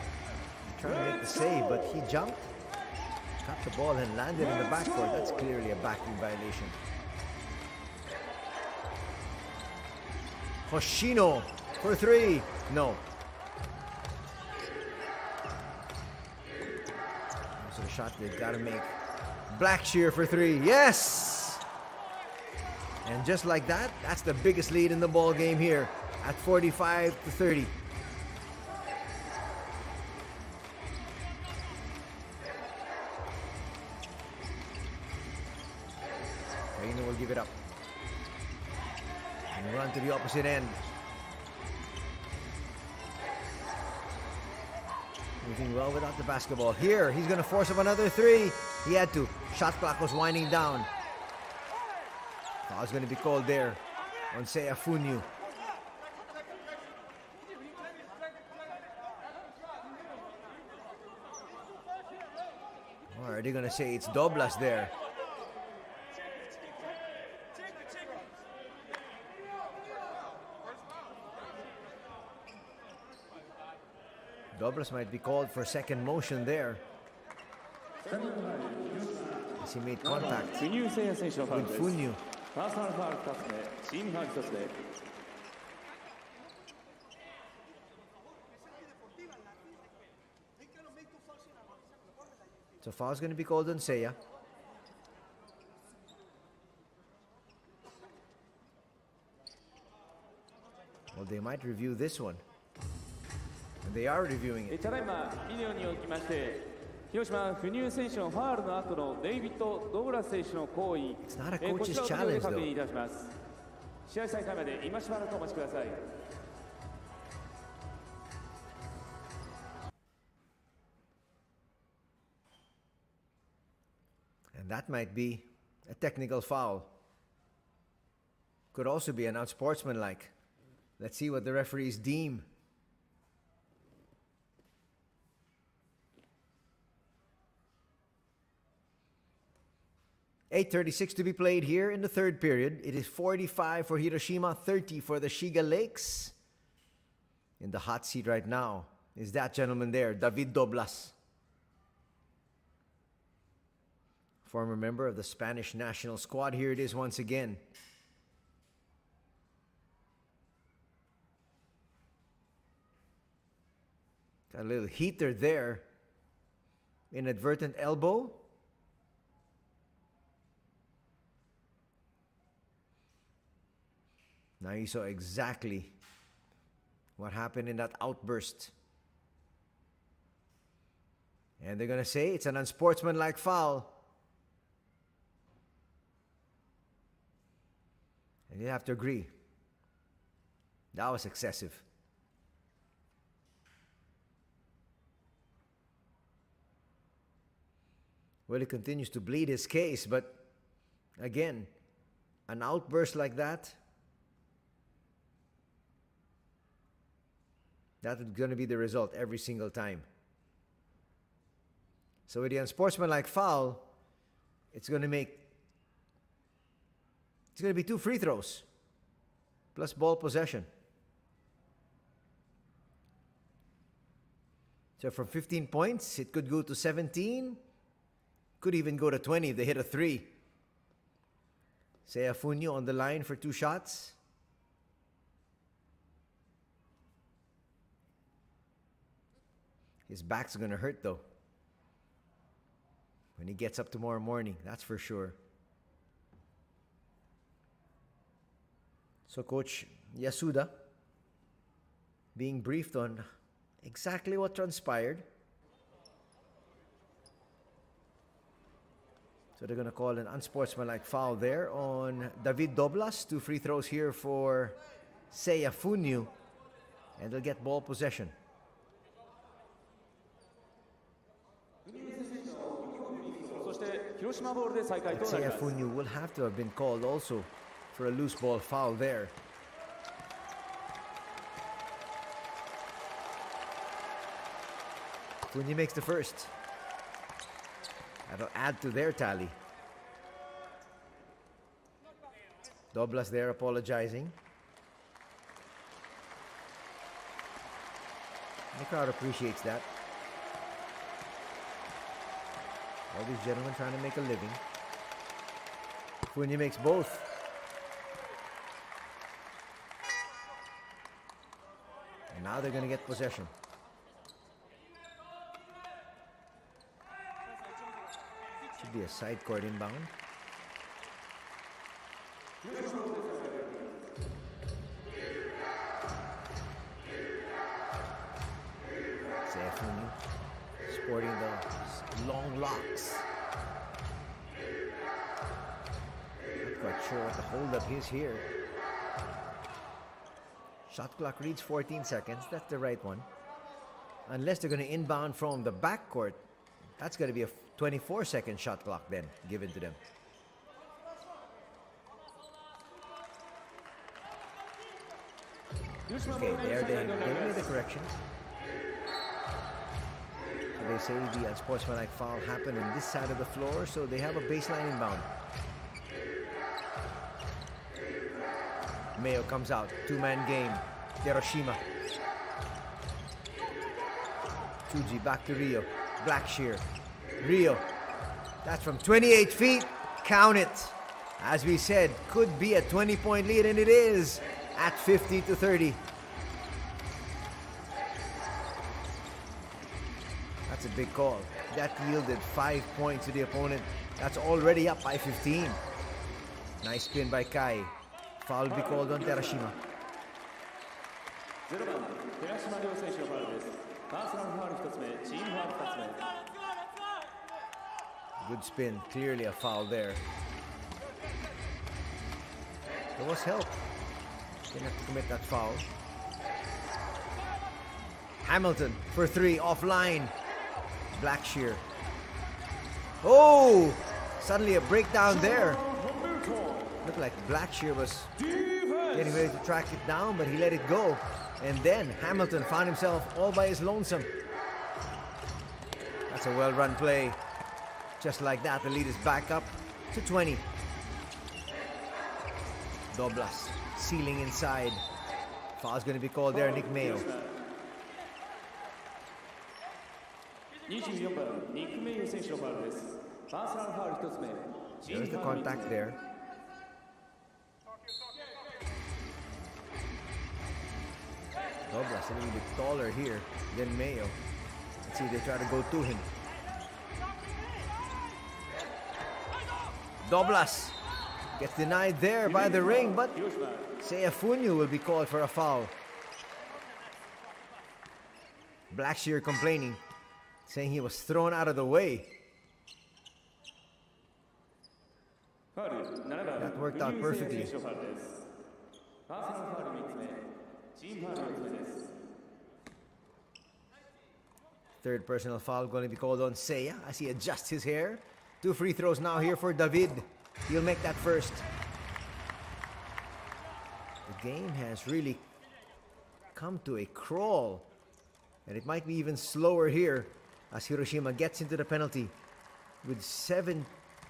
Trying to make the save, but he jumped, got the ball and landed in the backcourt. That's clearly a backing violation. Hoshino for three. No. Shot they've got to make. Black Blackshear for three. Yes! And just like that, that's the biggest lead in the ball game here at 45 to 30. Reina will give it up. And run to the opposite end. Moving well without the basketball. Here, he's going to force up another three. He had to. Shot clock was winding down. Foul's going to be called there on Seiya Funyu. Or are they going to say it's Doblas there? Doblas might be called for second motion there. As he made contact with Funyu. So going to be called on Seiya. Well, they might review this one. And they are reviewing え it. ただいまビデオにおきまして広島不入選手のファールの後のデイビッド・ドグラス選手の行為 It's not a えーこち coach's らをビデオで challenge, 確 though. 認いたします試合再開まで今しばらくお待ちください And that might be a technical foul. Could also be an unsportsmanlike. Let's see what the referees deem. Eight thirty-six to be played here in the third period. It is forty-five for Hiroshima, thirty for the Shiga Lakes. In the hot seat right now is that gentleman there, David Doblas. former member of the Spanish national squad. Here it is once again. Got a little heater there. Inadvertent elbow. Now you saw exactly what happened in that outburst. And they're going to say it's an unsportsmanlike foul. And you have to agree. That was excessive. Well, he continues to bleed his case, but again, an outburst like that, that is going to be the result every single time. So with the unsportsmanlike foul, it's going to make it's going to be two free throws plus ball possession. So from 15 points, it could go to 17, could even go to 20 if they hit a three. Seiya Funyu on the line for two shots. His back's going to hurt though. When he gets up tomorrow morning, that's for sure. So, Coach Yasuda being briefed on exactly what transpired. So they're going to call an unsportsmanlike foul there on David Doblas. Two free throws here for Seiya Funyu. And they'll get ball possession. Funyu will have to have been called also for a loose ball foul there. Funyu makes the first. That'll add to their tally. Doblas there apologizing. The crowd appreciates that. All these gentlemen trying to make a living. Funyu makes both. And now they're going to get possession. Should be a side court inbound. Sure what the holdup is here. Shot clock reads 14 seconds. That's the right one. Unless they're going to inbound from the backcourt, that's going to be a 24 second shot clock then given to them. Okay, there they, they made the correction. So they say the unsportsmanlike foul happened on this side of the floor, so they have a baseline inbound. Mayo comes out, two-man game. Hiroshima. Tsuji back to Ryo. Blackshear. Ryo. That's from 28 feet. Count it. As we said, could be a 20 point lead, and it is at 50 to 30. That's a big call. That yielded five points to the opponent. That's already up by 15. Nice spin by Kai. Foul will be called on Terashima. 0番寺島亮選手のファウルですパーソナルファウル1つ目チームファウル2つ目 Good spin. Clearly a foul there. There was help. Didn't have to commit that foul. Hamilton for three offline. Blackshear. Oh! Suddenly a breakdown there. Looked like Blackshear was getting ready to track it down, but he let it go. And then Hamilton found himself all by his lonesome. That's a well-run play. Just like that, the lead is back up to 20. Doblas sealing inside. Foul's going to be called there, Nick Mayo. There's the contact there. Doblas a little bit taller here than Mayo. Let's see, they try to go to him. Doblas gets denied there by the ring, but Seiya Funyu will be called for a foul. Blackshear complaining, saying he was thrown out of the way. That worked out perfectly. Third personal foul going to be called on Seiya as he adjusts his hair. Two free throws now here for David. He'll make that first. The game has really come to a crawl. And it might be even slower here as Hiroshima gets into the penalty with seven,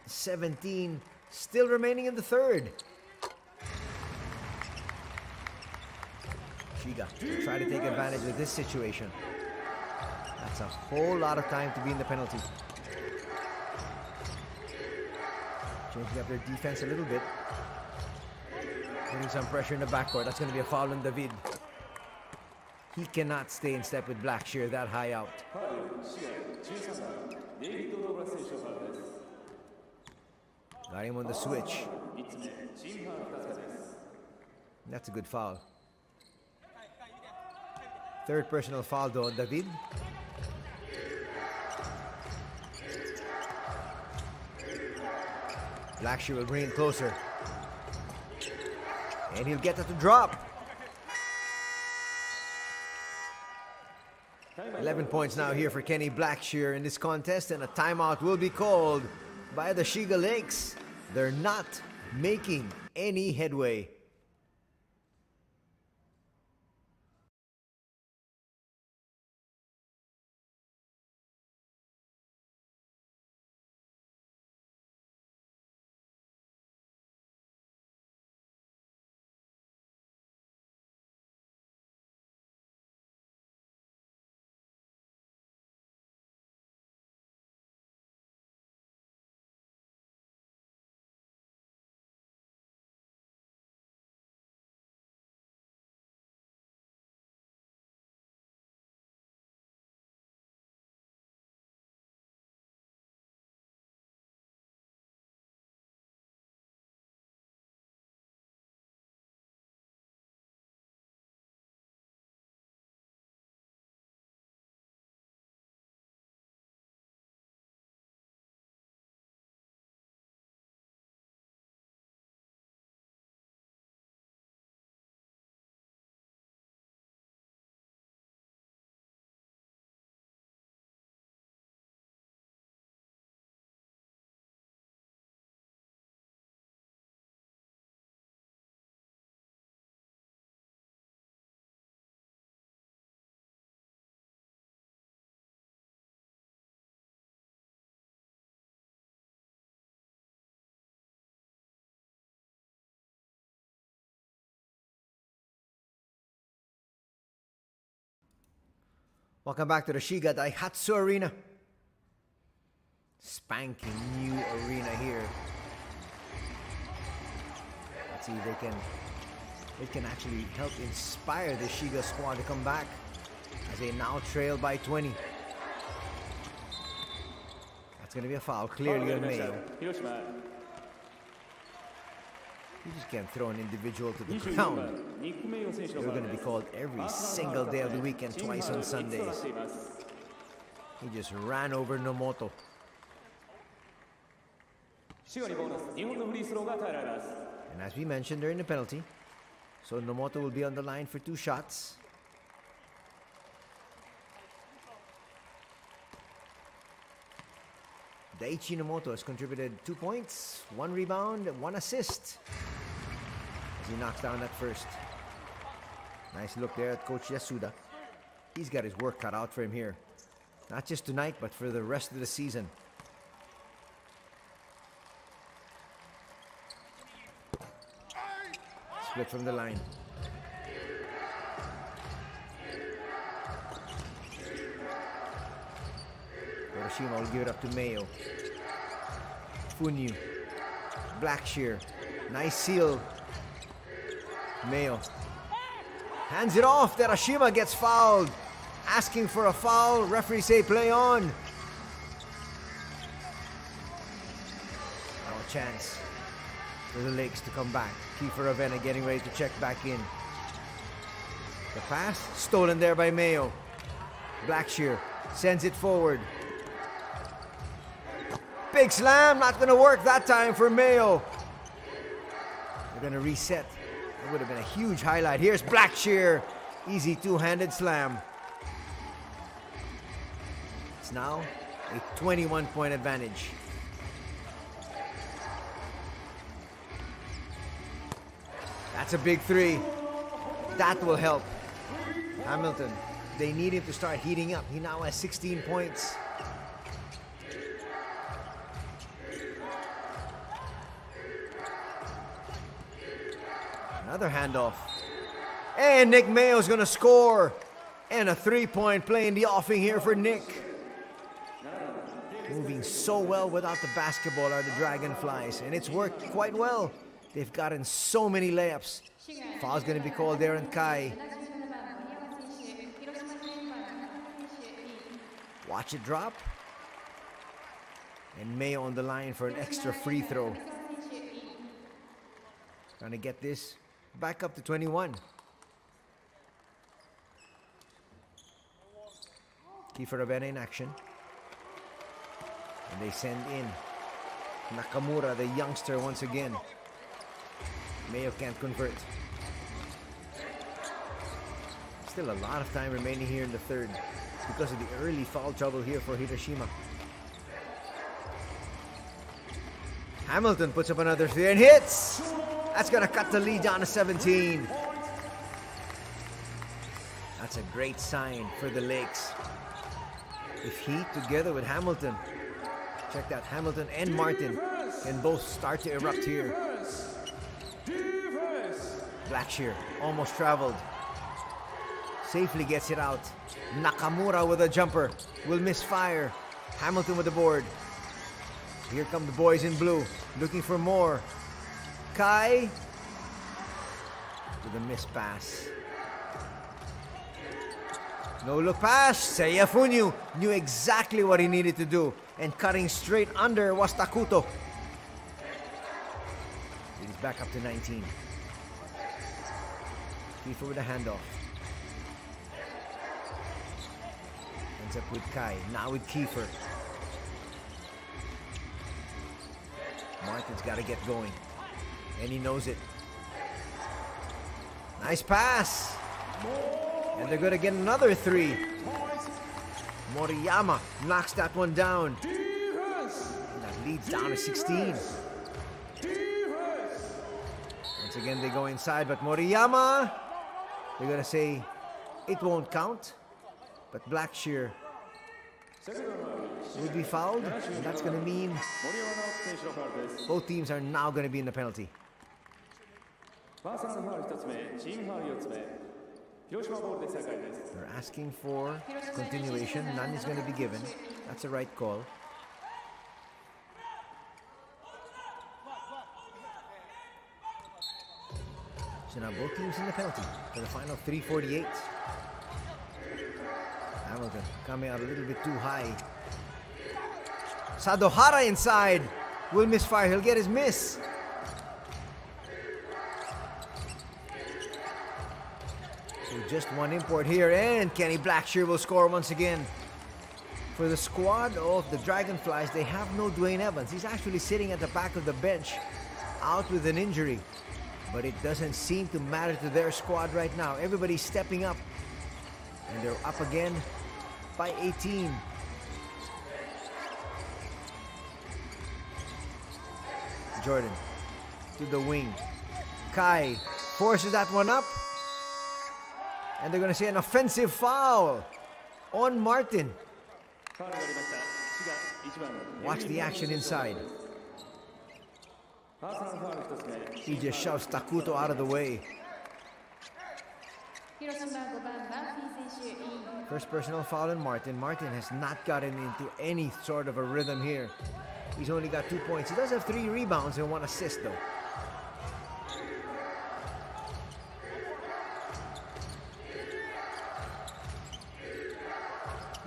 17 still remaining in the third. Bundesliga to try to take advantage of this situation. That's a whole lot of time to be in the penalty. Changing up their defense a little bit. Putting some pressure in the backcourt. That's going to be a foul on David. He cannot stay in step with Blackshear that high out. Got him on the switch. That's a good foul. Third personal though on David. Blackshear will bring it closer. And he'll get that to drop. 11 points now here for Kerry Blackshear in this contest, and a timeout will be called by the Shiga Lakes. They're not making any headway. Welcome back to the Shiga Daihatsu Arena. Spanking new arena here. Let's see if they can it can actually help inspire the Shiga squad to come back as they now trail by 20. That's gonna be a foul, clearly oh, on Mayo. 広島 You just can't throw an individual to the 24 ground. 番ニック・メイヨ選手の You're ファウ going ル to で be す called every バス single のファ day ウ of ル the で weekend, チーム twice ファウ on ル三つとな Sundays. っています He just ran over Nomoto. 滋賀にボーナス日本のフリースローが与えられます And as we mentioned, they're in the penalty. So Nomoto will be on the line for two shots. Daichi Nomoto has contributed two points, one rebound, one assist. As he knocks down that first. Nice look there at Coach Yasuda. He's got his work cut out for him here. Not just tonight, but for the rest of the season. Split from the line. Will give it up to Mayo. Funyu. Blackshear. Nice seal. Mayo. Hands it off. Terashima gets fouled. Asking for a foul. Referee say play on. No chance for the Lakes to come back. Kiefer Ravena getting ready to check back in. The pass stolen there by Mayo. Blackshear sends it forward. Big slam, not gonna work that time for Mayo. They're gonna reset. That would have been a huge highlight. Here's Blackshear. Easy two-handed slam. It's now a 21 point advantage. That's a big three. That will help. Hamilton, they need him to start heating up. He now has 16 points. Another handoff. And Nick Mayo's going to score. And a three point play in the offing here for Nick. Moving so well without the basketball are the Dragonflies. And it's worked quite well. They've gotten so many layups. Foul's going to be called there Kai. Watch it drop. And Mayo on the line for an extra free throw. Trying to get this back up to 21. Kiefer Ravena in action. And they send in Nakamura, the youngster, once again. Mayo can't convert. Still a lot of time remaining here in the third because of the early foul trouble here for Hiroshima. Hamilton puts up another three and hits. That's going to cut the lead down to 17. That's a great sign for the Lakes. If he, together with Hamilton, check that, Hamilton and Martin can both start to erupt here. Blackshear almost traveled. Safely gets it out. Nakamura with a jumper will misfire. Hamilton with the board. Here come the boys in blue, looking for more. Kai with a miss pass. No look pass. Knew exactly what he needed to do. And cutting straight under was Takuto. He's back up to 19. Kiefer with a handoff. Ends up with Kai. Now with Kiefer. Martin's got to get going and he knows it. Nice pass. And they're going to get another three. Moriyama knocks that one down. And that leads down to 16. Once again, they go inside, but Moriyama, they're going to say it won't count. But Blackshear will be fouled, and that's going to mean both teams are now going to be in the penalty. They're asking for continuation. None is going to be given. That's the right call. So now both teams in the penalty for the final 348. Hamilton coming out a little bit too high. Sadohara inside. Will misfire. He'll get his miss. So just one import here, and Kerry Blackshear will score once again. For the squad of the Dragonflies, they have no Dwayne Evans. He's actually sitting at the back of the bench, out with an injury. But it doesn't seem to matter to their squad right now. Everybody's stepping up, and they're up again by 18. Jordan to the wing. Kai forces that one up. And they're going to see an offensive foul on Martin. Watch the action inside. He just shoves Takuto out of the way. First personal foul on Martin. Martin has not gotten into any sort of a rhythm here. He's only got two points. He does have three rebounds and one assist, though.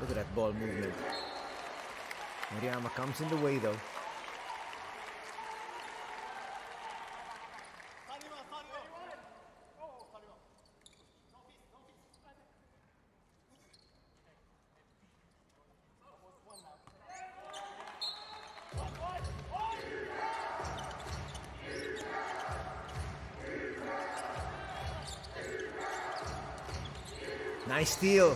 Look at that ball movement. Moriyama comes in the way, though. Nice steal.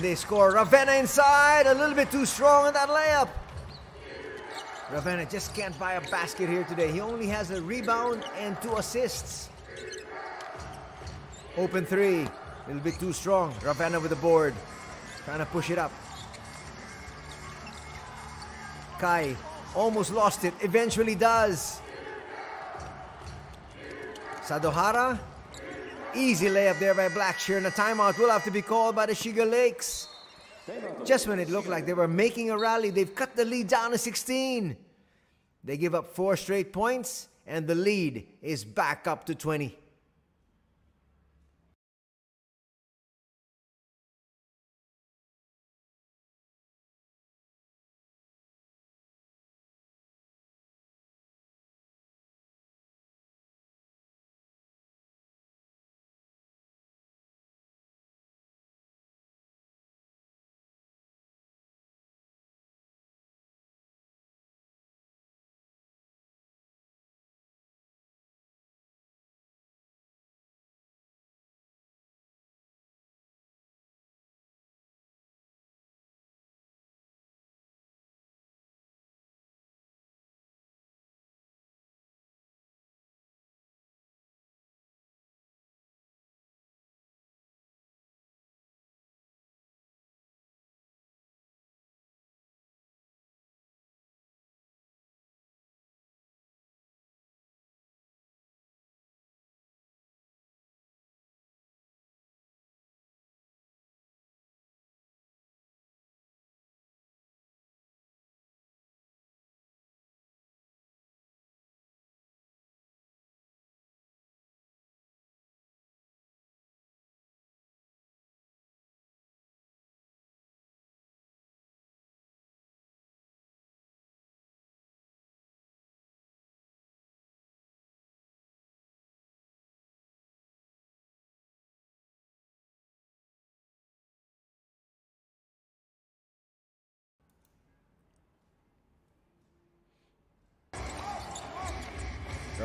They score? Ravena inside, a little bit too strong in that layup. Ravena just can't buy a basket here today. He only has a rebound and two assists. Open three, a little bit too strong. Ravena with the board, trying to push it up. Kai almost lost it, eventually does. Sadohara, easy layup there by Blackshear, and a timeout will have to be called by the Shiga Lakes. Just when it looked like they were making a rally, they've cut the lead down to 16. They give up four straight points, and the lead is back up to 20.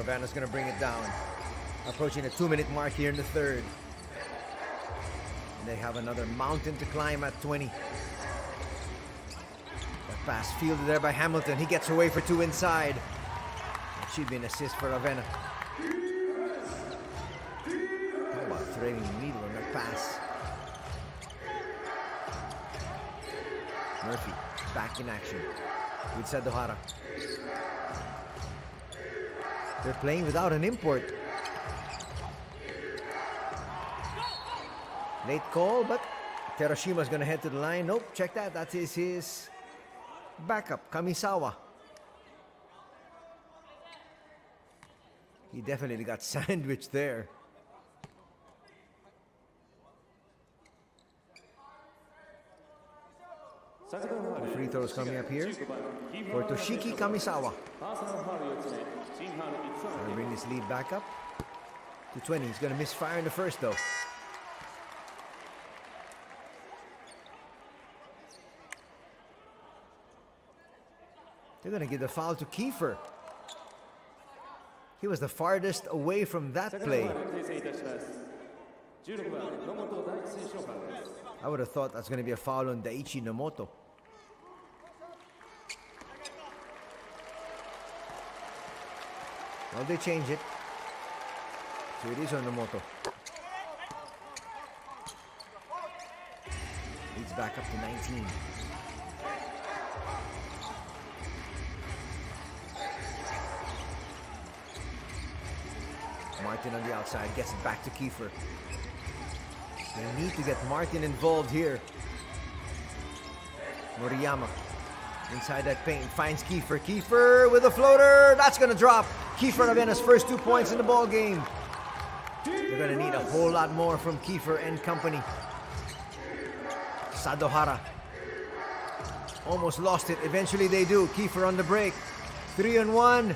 Going to bring it down. Approaching the two minute mark here in the third. And they have another mountain to climb at 20. That pass fielded there by Hamilton. He gets away for two inside. That should be an assist for Ravena. How about threading the needle on that pass? Murphy back in action with Sadohara. They're playing without an import. Late call, but Terashima's gonna head to the line. Nope, check that. That is his backup, Kamisawa. He definitely got sandwiched there. Free throws coming up here for Toshiki Kamisawa. Gonna bring this lead back up to 20. He's gonna miss fire in the first though. They're gonna give the foul to Kiefer. He was the farthest away from that play. I would have thought that's gonna be a foul on Daichi Nomoto. Well, they change it. So it is on Nomoto. Leads back up to 19. Martin on the outside gets it back to Kiefer. They need to get Martin involved here. Moriyama inside that paint finds Kiefer. Kiefer with a floater. That's going to drop. Kiefer Ravena's first two points in the ball game. They're going to need a whole lot more from Kiefer and company. Sadohara almost lost it. Eventually they do. Kiefer on the break. Three and one.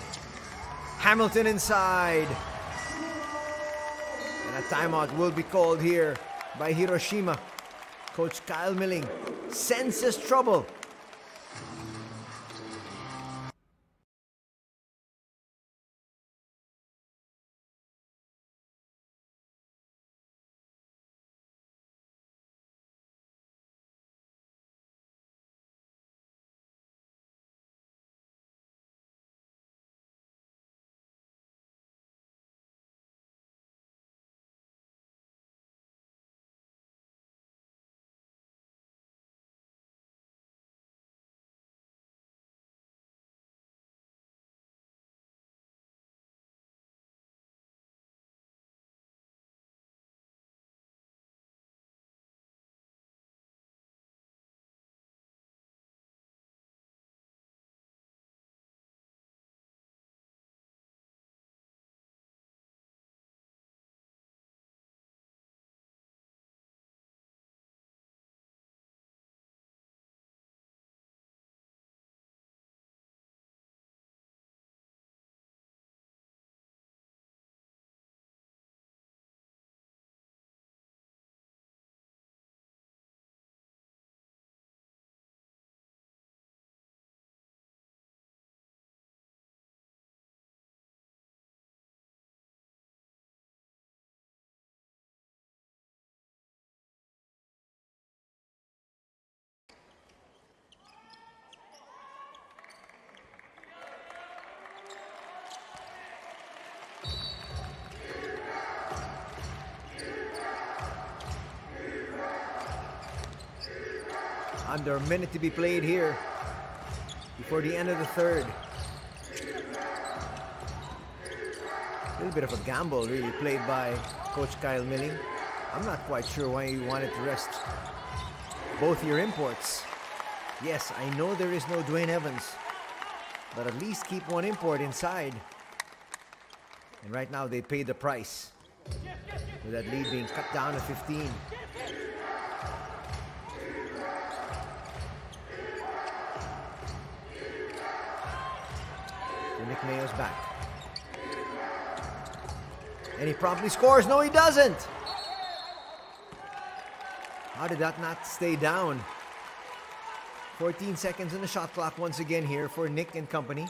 Hamilton inside. And a timeout will be called here by Hiroshima. Coach Kyle Milling senses trouble. Under a minute to be played here before the end of the third. A little bit of a gamble really played by Coach Kyle Milling. I'm not quite sure why he wanted to rest both your imports. Yes, I know there is no Dwayne Evans, but at least keep one import inside. And right now they pay the price with that lead being cut down to 15. Nick Mayo's back. And he promptly scores. No, he doesn't. How did that not stay down? 14 seconds in the shot clock once again here for Nick and company.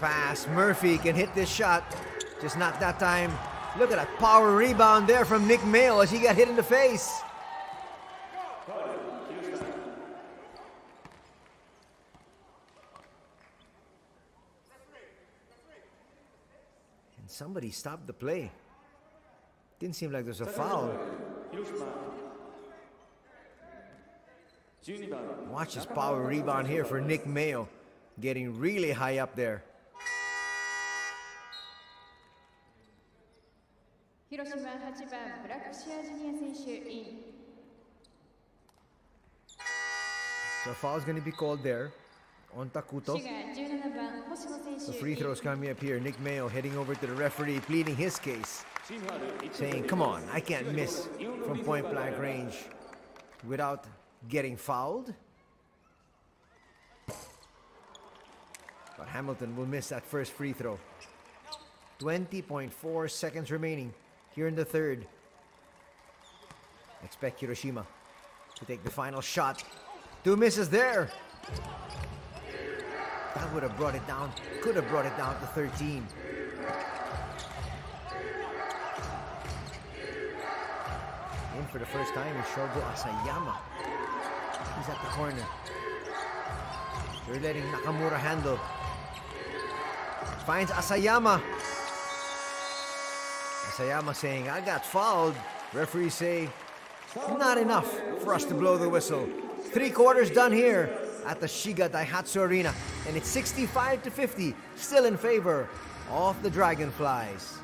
pass. Murphy can hit this shot. Just not that time. Look at a power rebound there from Nick Mayo as he got hit in the face. And somebody stopped the play. Didn't seem like there's a foul. Watch his power rebound here for Nick Mayo. Getting really high up there. 広島8番ブラックシアージュニア選手イン So foul's gonna be called there on 滋 Takuto. 賀17番星野選 The 手 free イン throws coming up here. Nick Mayo heading over to the referee, pleading his case, チームファウル1 saying, "Come on, I can't miss from point blank range without getting fouled." But Hamilton will miss that first free throw. 20.4 seconds remaining here in the third. Expect Hiroshima to take the final shot. Two misses there. That would have brought it down. Could have brought it down to 13. In for the first time is Shogo Asayama. He's at the corner. They're letting Nakamura handle. Finds Asayama. Asayama saying, I got fouled. Referees say, not enough for us to blow the whistle. Three quarters done here at the Shiga Daihatsu Arena. And it's 65 to 50, still in favor of the Dragonflies.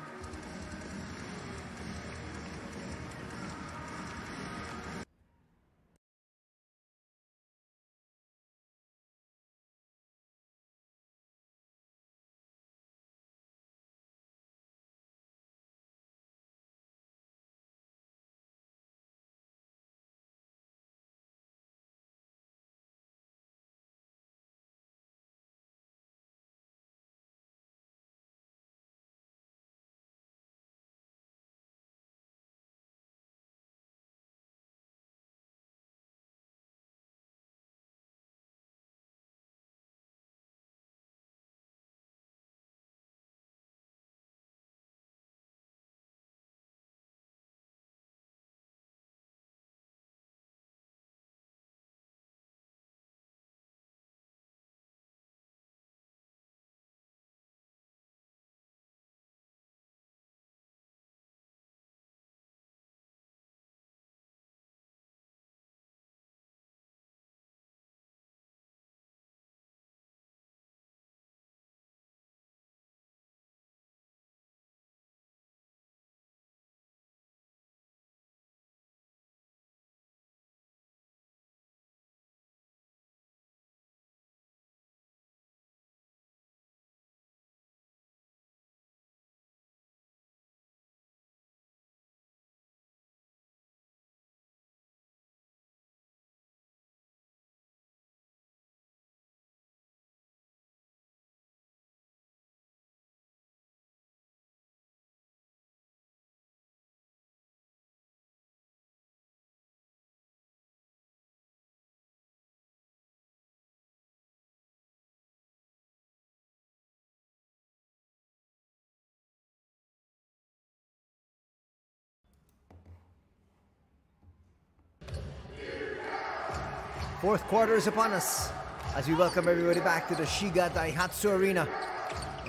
Fourth quarter is upon us as we welcome everybody back to the Shiga Daihatsu Arena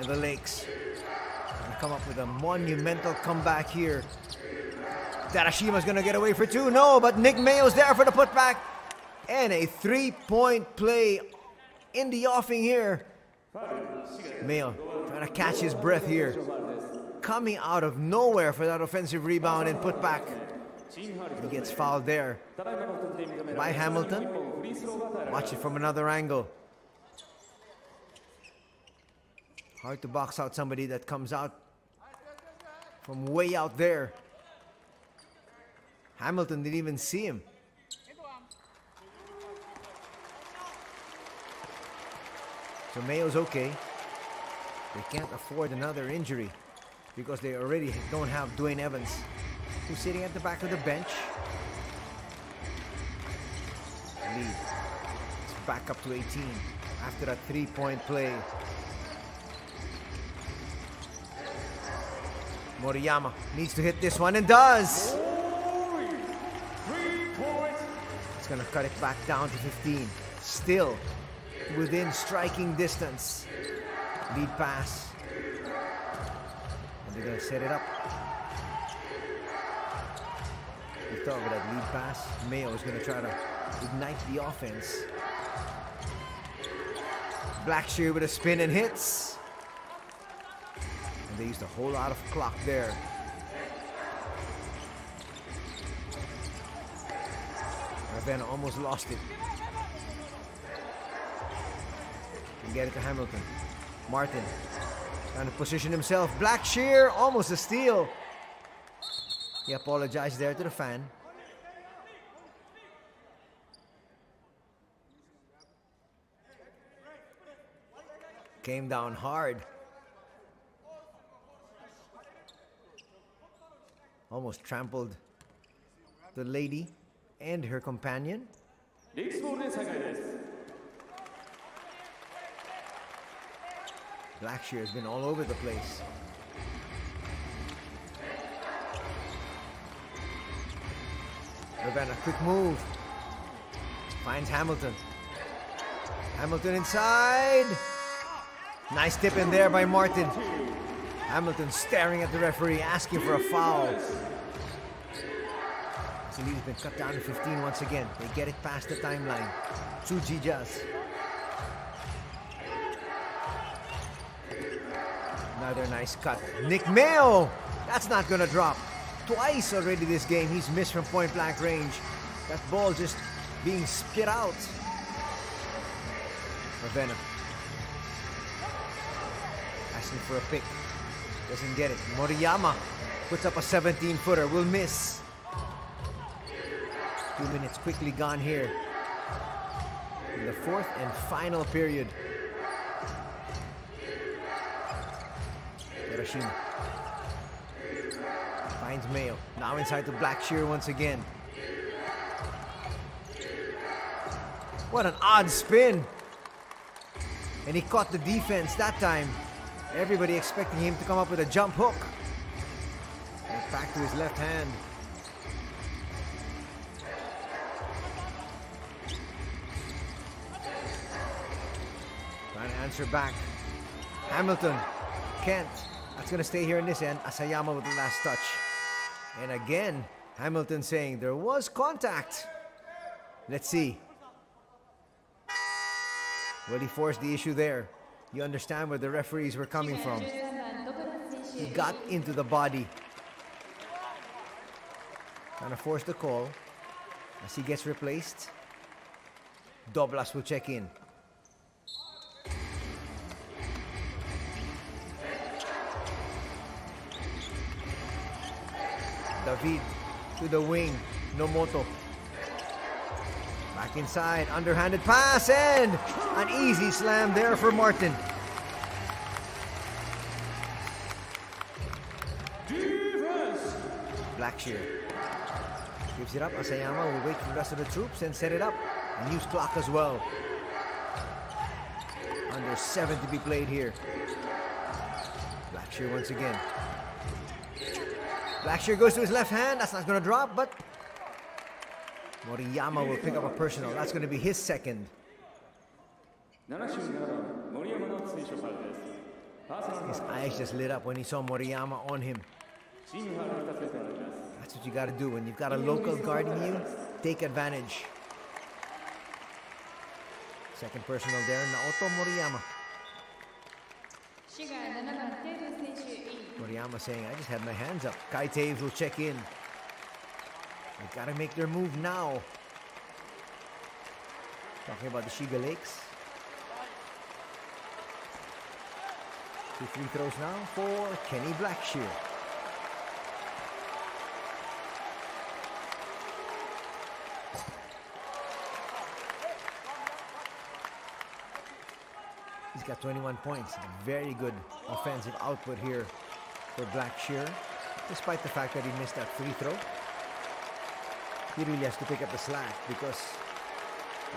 in the Lakes. We come up with a monumental comeback here. Terashima's going to get away for two. No, but Nick Mayo's there for the putback. And a three-point play in the offing here. Mayo trying to catch his breath here. Coming out of nowhere for that offensive rebound and putback. He gets fouled there by Hamilton. Watch it from another angle. Hard to box out somebody that comes out from way out there. Hamilton didn't even see him. So Mayo's okay. They can't afford another injury because they already don't have Dwayne Evans, who's sitting at the back of the bench lead. It's back up to 18 after a three-point play. Moriyama needs to hit this one and does. It's going to cut it back down to 15. Still within striking distance. Lead pass. And they're going to set it up. We thought with that lead pass, Mayo is going to try to ignite the offense. Blackshear with a spin and hits. And they used a whole lot of clock there. Ravena almost lost it. Can get it to Hamilton. Martin trying to position himself. Blackshear almost a steal. He apologized there to the fan. Came down hard. Almost trampled the lady and her companion. Blackshear has been all over the place. Ravena, quick move. Finds Hamilton. Hamilton inside. Nice tip in there by Martin. Hamilton staring at the referee, asking for a foul. So lead has been cut down to 15 once again. They get it past the timeline. Tsuji Jazz. Another nice cut. Nick Mayo! That's not gonna drop. Twice already this game, he's missed from point blank range. That ball just being spit out. Ravena. Asking for a pick. Doesn't get it. Moriyama puts up a 17 footer. Will miss. Two minutes quickly gone here. In the fourth and final period. Hiroshima. Finds Mayo. Now inside to Blackshear once again. What an odd spin. And he caught the defense that time. Everybody expecting him to come up with a jump hook. And back to his left hand. Trying to answer back. Hamilton. Kent. That's going to stay here in this end. Asayama with the last touch. And again, Hamilton saying there was contact. Let's see. Will he force the issue there. You understand where the referees were coming from. He got into the body. Trying to force the call. As he gets replaced, Doblas will check in. David to the wing. Nomoto Back inside. Underhanded pass and an easy slam there for Martin. Blackshear. Gives it up. Asayama will wait for the rest of the troops and set it up. And use clock as well. Under seven to be played here. Blackshear once again. Blackshear goes to his left hand. That's not going to drop, but Moriyama will pick up a personal. That's going to be his second. His eyes just lit up when he saw Moriyama on him. That's what you got to do. When you've got a local guarding you, take advantage. Second personal there, Naoto Moriyama. Moriyama saying, I just had my hands up. Kai Toews will check in. They got to make their move now. Talking about the Shiga Lakes. Two free throws now for Kerry Blackshear. He's got 21 points. Very good offensive output here for Blackshear, despite the fact that he missed that free throw he really has to pick up the slack because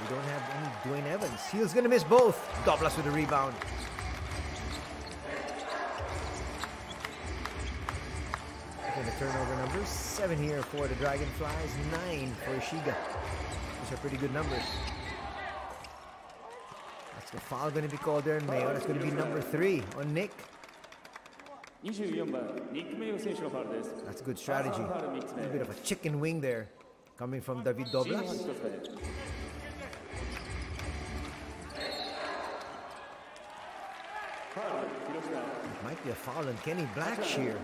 we don't have any Dwayne Evans. Heel's going to miss both. Doblas with a rebound. Okay, the turnover numbers. Seven here for the Dragonflies. Nine for Ishiga. These are pretty good numbers. That's the foul going to be called there in Mayo. That's going to be number three on Nick. That's good strategy. A bit of a chicken wing there coming from David Doblas. It might be a foul on Kerry Blackshear.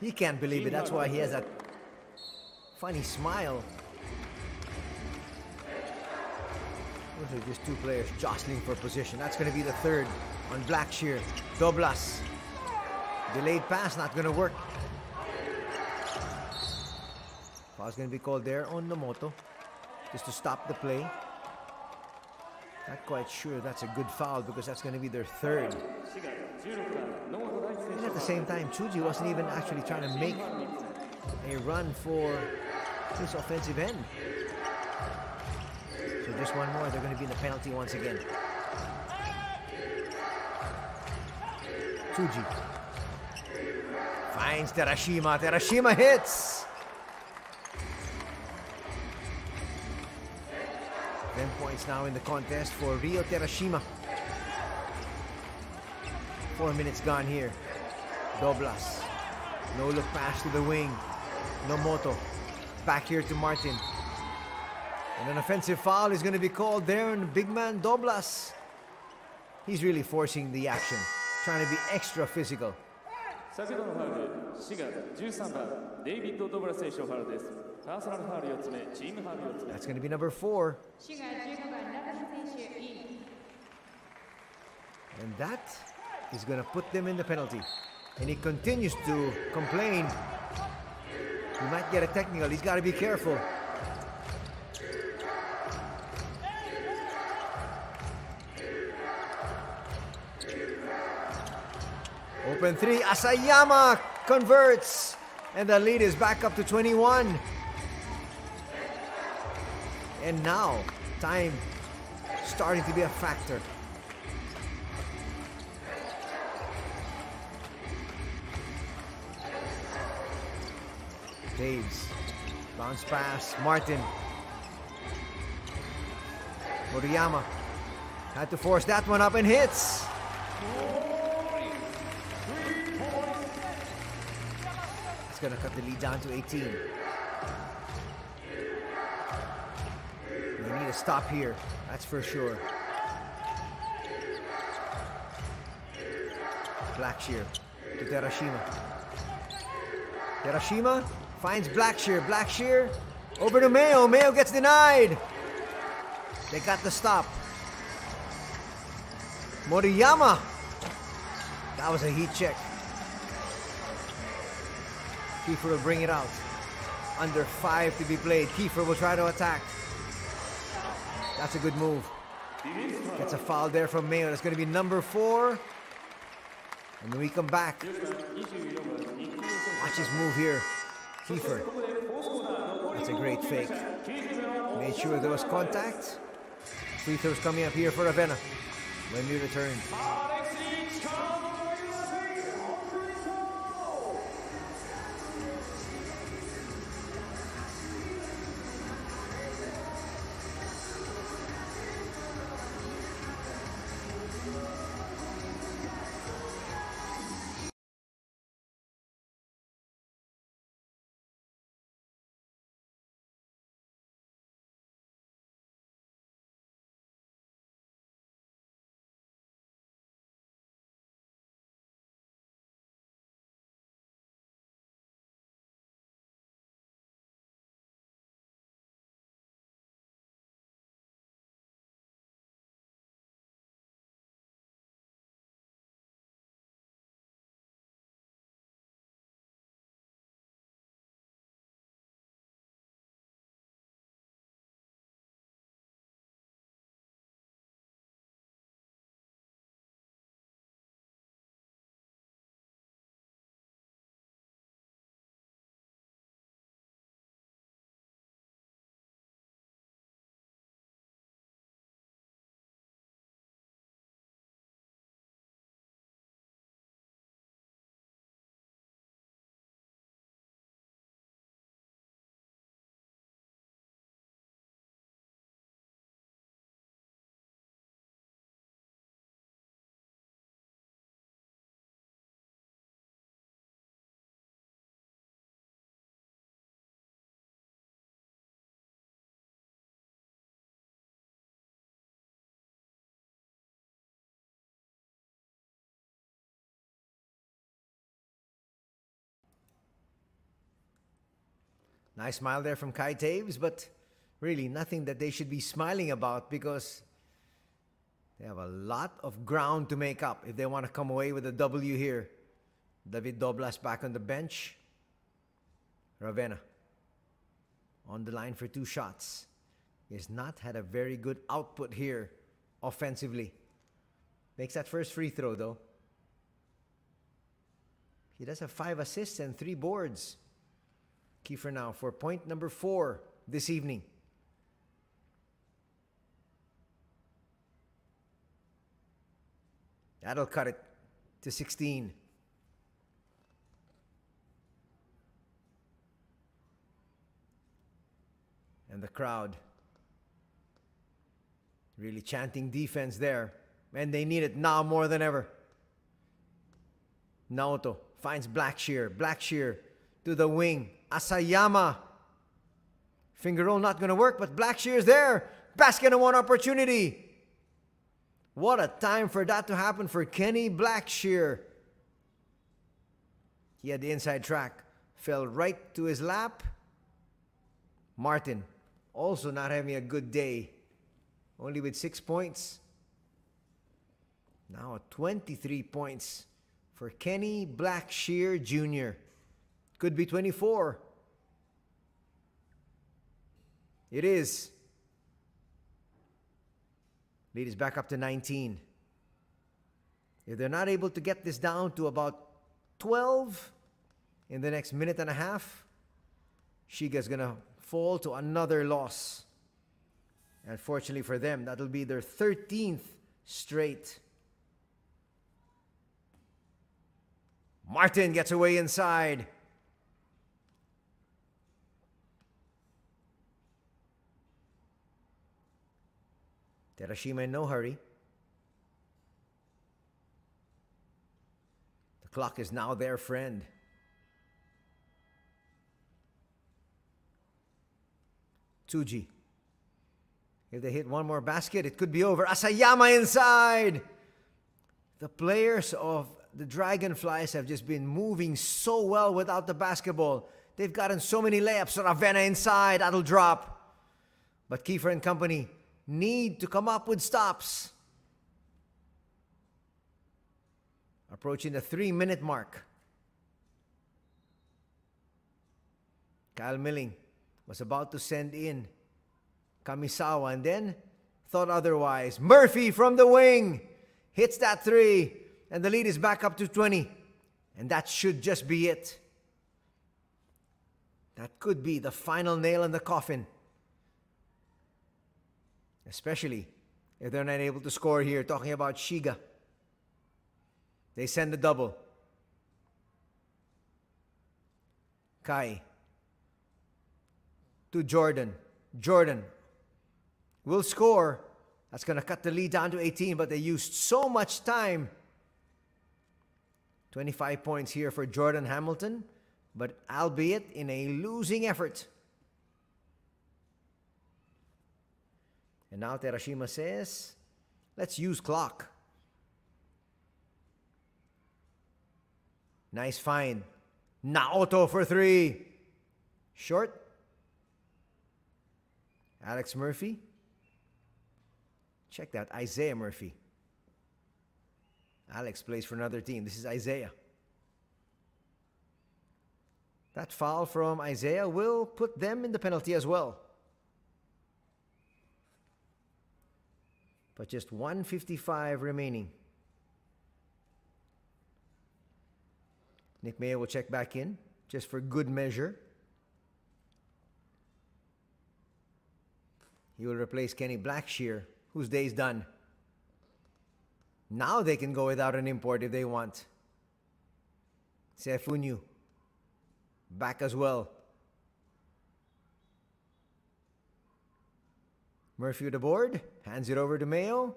He can't believe it. That's why he has that funny smile. Those are just two players jostling for position. That's going to be the third on Blackshear. Doblas. Delayed pass, not going to work. Now it's going to be called there on Nomoto. Just to stop the play. Not quite sure that's a good foul because that's going to be their third. And at the same time, Tsuji wasn't even actually trying to make a run for this offensive end. So just one more, they're going to be in the penalty once again. Tsuji finds Terashima. Terashima hits! Now in the contest for Ryo Terashima. Four minutes gone here. Doblas. No look pass to the wing. Nomoto. Back here to Martin. And an offensive foul is going to be called there on big man Doblas. He's really forcing the action, trying to be extra physical. That's going to be number four. And that is going to put them in the penalty. And he continues to complain. He might get a technical. He's got to be careful. Open three. Asayama converts. And the lead is back up to 21. And now, time starting to be a factor. Toews. Bounce pass. Martin. Moriyama. Had to force that one up and hits. Going to cut the lead down to 18. They need a stop here. That's for sure. Blackshear to Terashima. Terashima finds Blackshear. Blackshear over to Mayo. Mayo gets denied. They got the stop. Moriyama. That was a heat check. Kiefer will bring it out. Under five to be played. Kiefer will try to attack. That's a good move. Gets a foul there from Mayo. That's going to be number four. And when we come back, watch his move here. Kiefer. That's a great fake. Made sure there was contact. Free throws coming up here for Ravena when we return. Nice smile there from Kai Toews, but really nothing that they should be smiling about because they have a lot of ground to make up if they want to come away with a W here. David Doblas back on the bench. Ravena on the line for two shots. He has not had a very good output here offensively. Makes that first free throw though. He does have five assists and three boards. Kiefer now for point number four this evening. That'll cut it to 16. And the crowd really chanting defense there. And they need it now more than ever. Naoto finds Blackshear. Blackshear to the wing. Asayama. Finger roll not going to work, but Blackshear is there. Basket and one opportunity. What a time for that to happen for Kerry Blackshear. He had the inside track, fell right to his lap. Martin also not having a good day, only with six points. Now 23 points for Kerry Blackshear Jr. Could be 24. It is. Lead is back up to 19. If they're not able to get this down to about 12 in the next minute and a half, Shiga's going to fall to another loss. And fortunately for them, that'll be their 13th straight. Martin gets away inside. Terashima in no hurry. The clock is now their friend. Tsuji. If they hit one more basket, it could be over. Asayama inside. The players of the Dragonflies have just been moving so well without the basketball. They've gotten so many layups. Ravena inside, that'll drop. But Kiefer and company need to come up with stops. Approaching the three minute mark. Kyle Milling was about to send in Kamisawa and then thought otherwise. Murphy from the wing hits that three, and the lead is back up to 20. And that should just be it. That could be the final nail in the coffin. Especially if they're not able to score here, talking about Shiga. They send the double. Kai to Jordan. Jordan will score. That's going to cut the lead down to 18, but they used so much time. 25 points here for Jordan Hamilton, but albeit in a losing effort. And now Terashima says, let's use clock. Nice find. Naoto for three. Short. Alex Murphy. Check that, Isaiah Murphy. Alex plays for another team. This is Isaiah. That foul from Isaiah will put them in the penalty as well. But just 155 remaining. Nick Mayo will check back in just for good measure. He will replace Kenny Blackshear, whose day's done. Now they can go without an import if they want. Seiya Funyu, back as well. Murphy the board, hands it over to Mayo,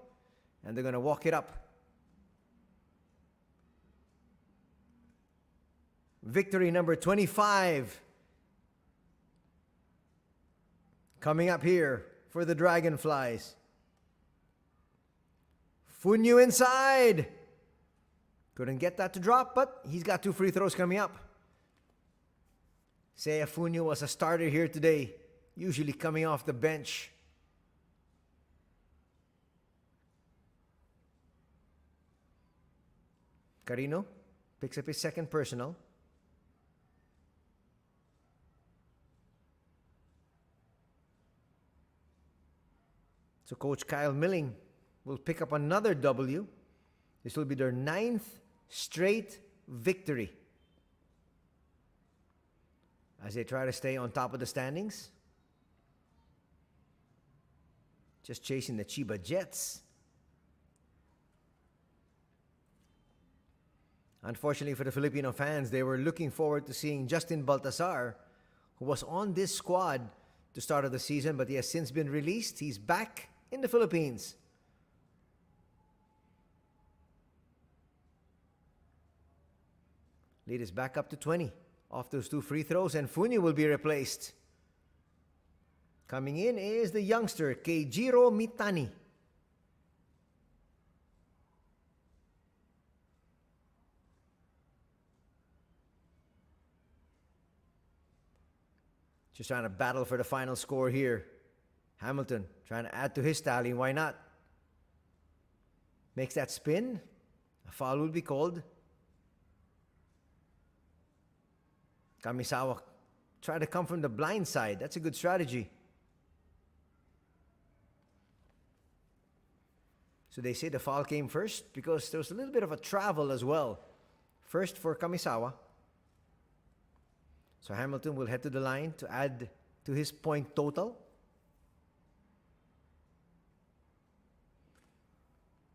and they're going to walk it up. Victory number 25 coming up here for the Dragonflies. Funyu inside. Couldn't get that to drop, but he's got two free throws coming up. Seiya Funyu was a starter here today, usually coming off the bench. Karino picks up his second personal. So Coach Kyle Milling will pick up another W. This will be their ninth straight victory as they try to stay on top of the standings. Just chasing the Chiba Jets. Unfortunately for the Filipino fans, they were looking forward to seeing Justin Baltazar, who was on this squad to start of the season, but he has since been released. He's back in the Philippines. Lead is back up to 20 off those two free throws, and Funyu will be replaced. Coming in is the youngster, Keijiro Mitani. Just trying to battle for the final score here. Hamilton trying to add to his tally. Why not? Makes that spin. A foul will be called. Kamisawa try to come from the blind side. That's a good strategy. So they say the foul came first because there was a little bit of a travel as well. First for Kamisawa. So Hamilton will head to the line to add to his point total.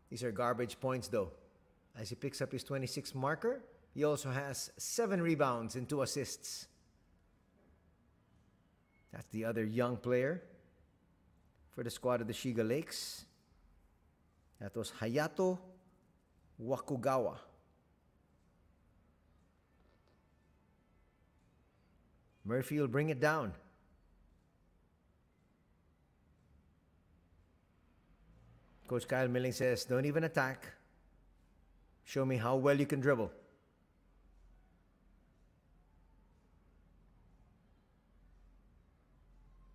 These are garbage points though. As he picks up his 26 marker, he also has seven rebounds and two assists. That's the other young player for the squad of the Shiga Lakes. That was Hayato Wakugawa. Murphy will bring it down. Coach Kyle Milling says, don't even attack. Show me how well you can dribble.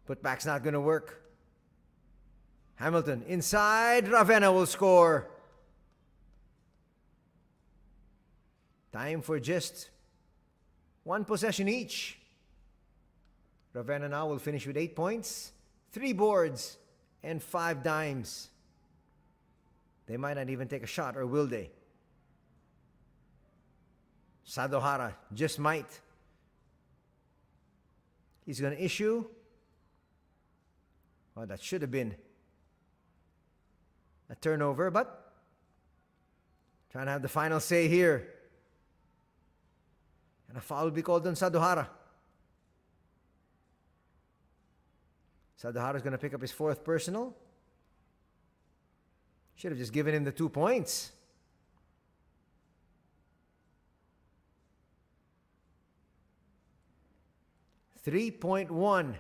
Putback's not going to work. Hamilton inside. Ravena will score. Time for just one possession each. Ravena now will finish with eight points, three boards, and five dimes. They might not even take a shot, or will they? Sadohara just might. He's going to issue. Well, that should have been a turnover, but trying to have the final say here. And a foul will be called on Sadohara. Sadohara is going to pick up his fourth personal. Should have just given him the two points. Three point one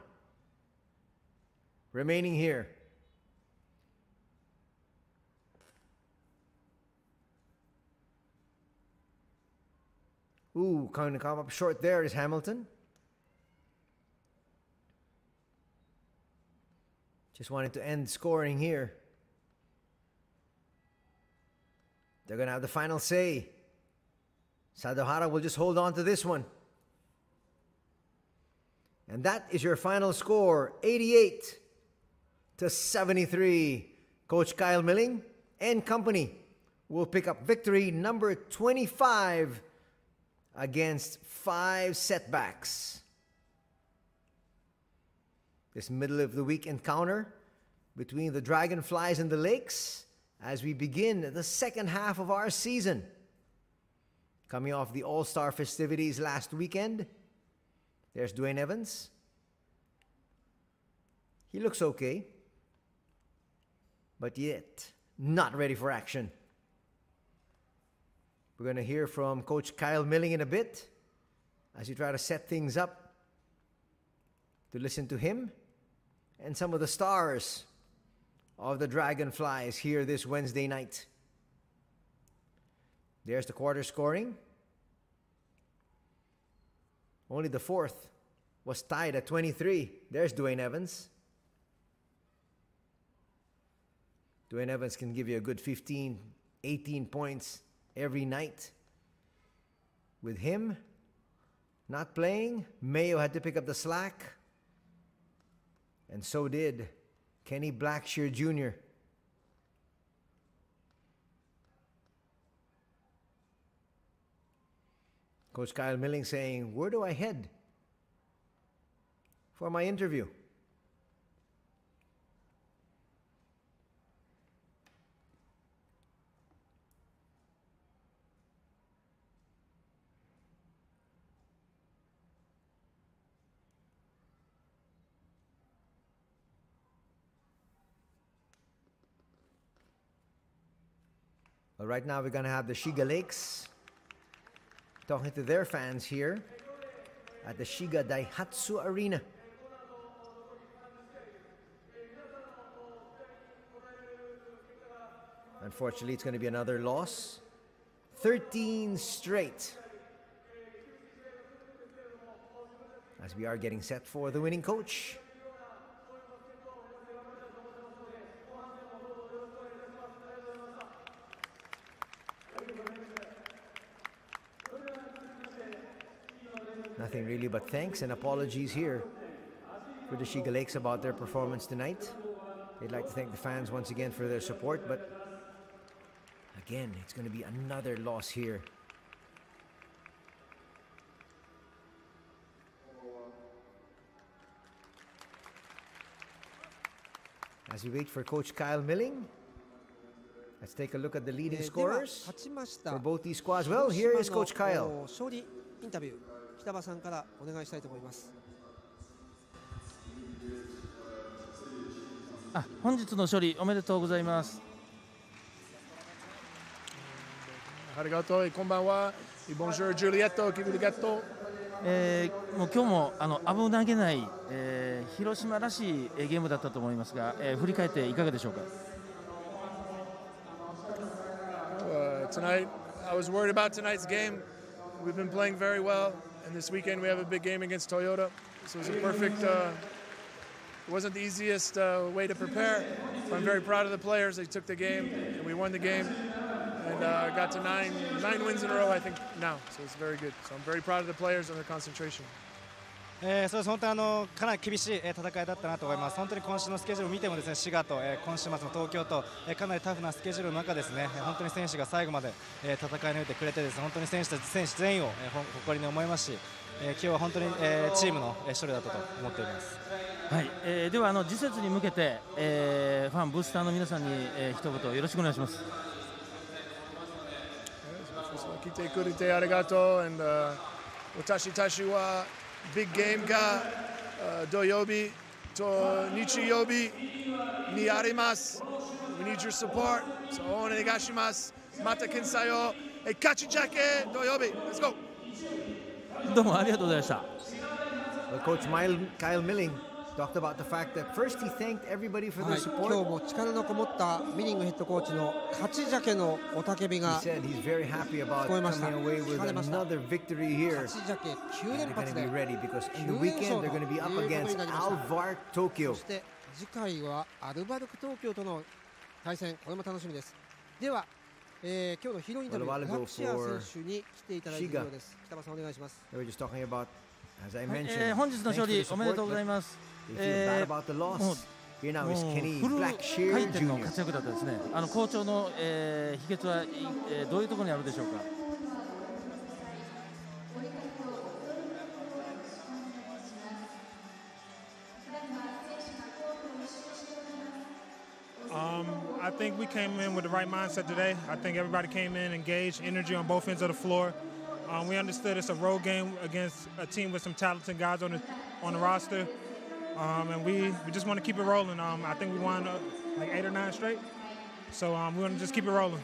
remaining here. Ooh, kind of come up short there is Hamilton. Just wanted to end scoring here. They're going to have the final say. Sadohara will just hold on to this one. And that is your final score 88 to 73. Coach Kyle Milling and company will pick up victory number 25 against five setbacks. This middle of the week encounter between the Dragonflies and the Lakes as we begin the second half of our season. Coming off the All Star festivities last weekend, there's Dwayne Evans. He looks okay, but yet not ready for action. We're going to hear from Coach Kyle Milling in a bit as he try to set things up to listen to him and some of the stars of the Dragonflies here this Wednesday night. There's the quarter scoring. Only the fourth was tied at 23. There's Dwayne Evans. Dwayne Evans can give you a good 15, 18 points every night. With him not playing, Mayo had to pick up the slack. And so did Kenny Blackshear Jr. Coach Kyle Milling saying, Where do I head for my interview? Well, right now we're going to have the Shiga Lakes talking to their fans here at the Shiga Daihatsu Arena. Unfortunately, it's going to be another loss. 13 straight. As we are getting set for the winning coach. Nothing really but thanks and apologies here for the Shiga Lakes about their performance tonight. They'd like to thank the fans once again for their support, but again, it's going to be another loss here. As we wait for Coach Kyle Milling, let's take a look at the leading えーでは scorers 勝ちました for both these squads. Well, here is 広 Coach 島 Kyle. の勝利インタビュー 北場さんからお願いしたいと思います。あ、本日の処理おめでとうございます。ありがとう。こんばんは。え、もう今日もあの危なげない、え、広島らしいゲームだったと思いますが、え、振り返っていかがでしょうか？And this weekend we have a big game against Toyota. So it was a perfect. Uh, it wasn't the easiest uh, way to prepare. But I'm very proud of the players. They took the game, and we won the game, and uh, got to nine nine wins in a row. I think now, so it's very good. So I'm very proud of the players and their concentration. えーそうです。本当にあのかなり厳しいえー戦いだったなと思います、本当に今週のスケジュールを見てもですね滋賀と、えー今週末の東京と、えーかなりタフなスケジュールの中ですね、えー本当に選手が最後まで、えー戦い抜いてくれてですね本当に選手たち選手全員を、えーほん誇りに思いますし、えー今日は本当に、えーチームの、えー勝利だったと思っております。はい、えーではあの次節に向けて、えーファンブースターの皆さんに、えー一言よろしくお願いします。First of all, Kite kurite arigato and uh, watashi tashi wa big game ga uh, doyobi to nichiyobi ni arimas. We need your support. So on negashimas mata kinsayo e kachijake doyobi. Let's go. どうもありがとうございました。Coach Kyle Milling 今日も力のこもったミニングヘッドコーチの勝ち鮭の雄たけびが聞こえました。勝ち鮭9連発そして次回はアルバルク東京との対戦これも楽しみです。では、えー、今日のヒロインタビューガクシア選手に来北場さんお願いします、はえ、本日の勝利おめでとうございます、え bad about the もう loss. Here now is もう Kenny フル Blackshear 回転の Jr. 活躍だったですねあの好調の、えー秘訣は、いえーどういうところにあるでしょうか Um, I think we came in with the right mindset today. I think everybody came in engaged, energy on both ends of the floor. Um, we understood it's a road game against a team with some talented guys on the on the roster, um, and we, we just want to keep it rolling. Um, I think we won uh, like eight or nine straight, so um, we want to just keep it rolling.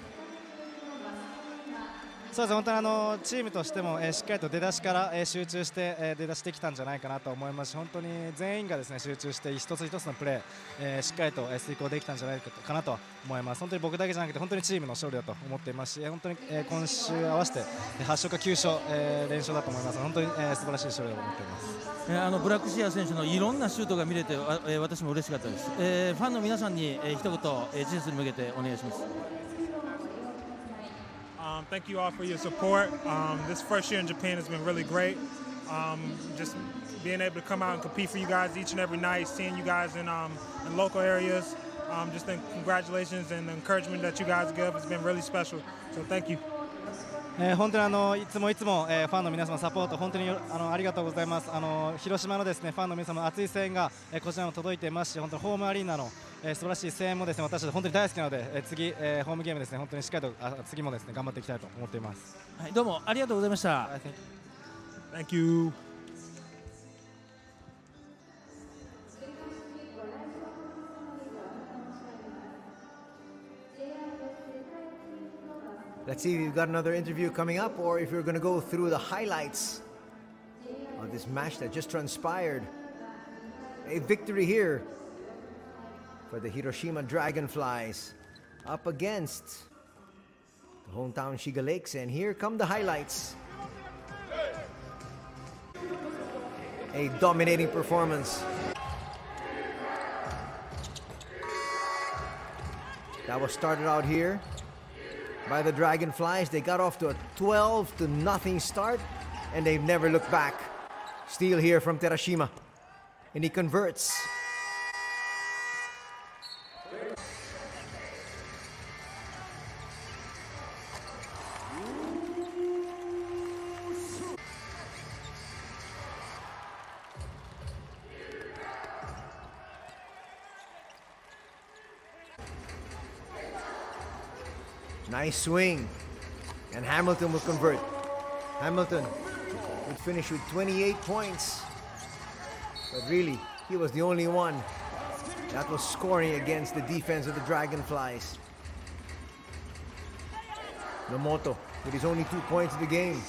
そうです本当にあのチームとしても、えーしっかりと出だしから、えー集中して、えー出だしできたんじゃないかなと思いますし本当に全員がですね集中して一つ一つのプレー、えーしっかりと、えー遂行できたんじゃないかなと思います本当に僕だけじゃなくて本当にチームの勝利だと思っていますし本当に、えー今週合わせて8勝か9勝、えー連勝だと思います本当に、えー素晴らしい勝利だと思っています。えーあのブラックシア選手のいろんなシュートが見れて、えー私も嬉しかったです、えーファンの皆さんに、えー一言、えー、ジェスに向けてお願いします。Um, thank you all for your support. Um, this first year in Japan has been really great. Um, just being able to come out and compete for you guys each and every night, seeing you guys in, um, in local areas. Um, just think congratulations and the encouragement that you guys give has been really special. So thank you. えー本当にあのいつもいつも、えーファンの皆様サポート本当によあのありがとうございますあの広島のですねファンの皆様の熱い声援が、えーこちらにも届いていますし本当にホームアリーナの、 えー素晴らしい声援もですね私たち本当に大好きなので、えー次、えーホームゲームですね本当にしっかりとあ次もですね頑張っていきたいと思っています。はい、どうもありがとうございました。Thank you. Let's see if we've got another interview coming up or if we're going to go through the highlights of this match that just transpired. A victory here for the Hiroshima Dragonflies up against the hometown Shiga Lakes. And here come the highlights. A dominating performance. That was started out here by the Dragonflies. They got off to a 12 to nothing start and they've never looked back. Steal here from Terashima. And he converts. Nice swing. And Hamilton will convert. Hamilton would finish with 28 points. But really, he was the only one that was scoring against the defense of the Dragonflies. Nomoto with his only two points of the game.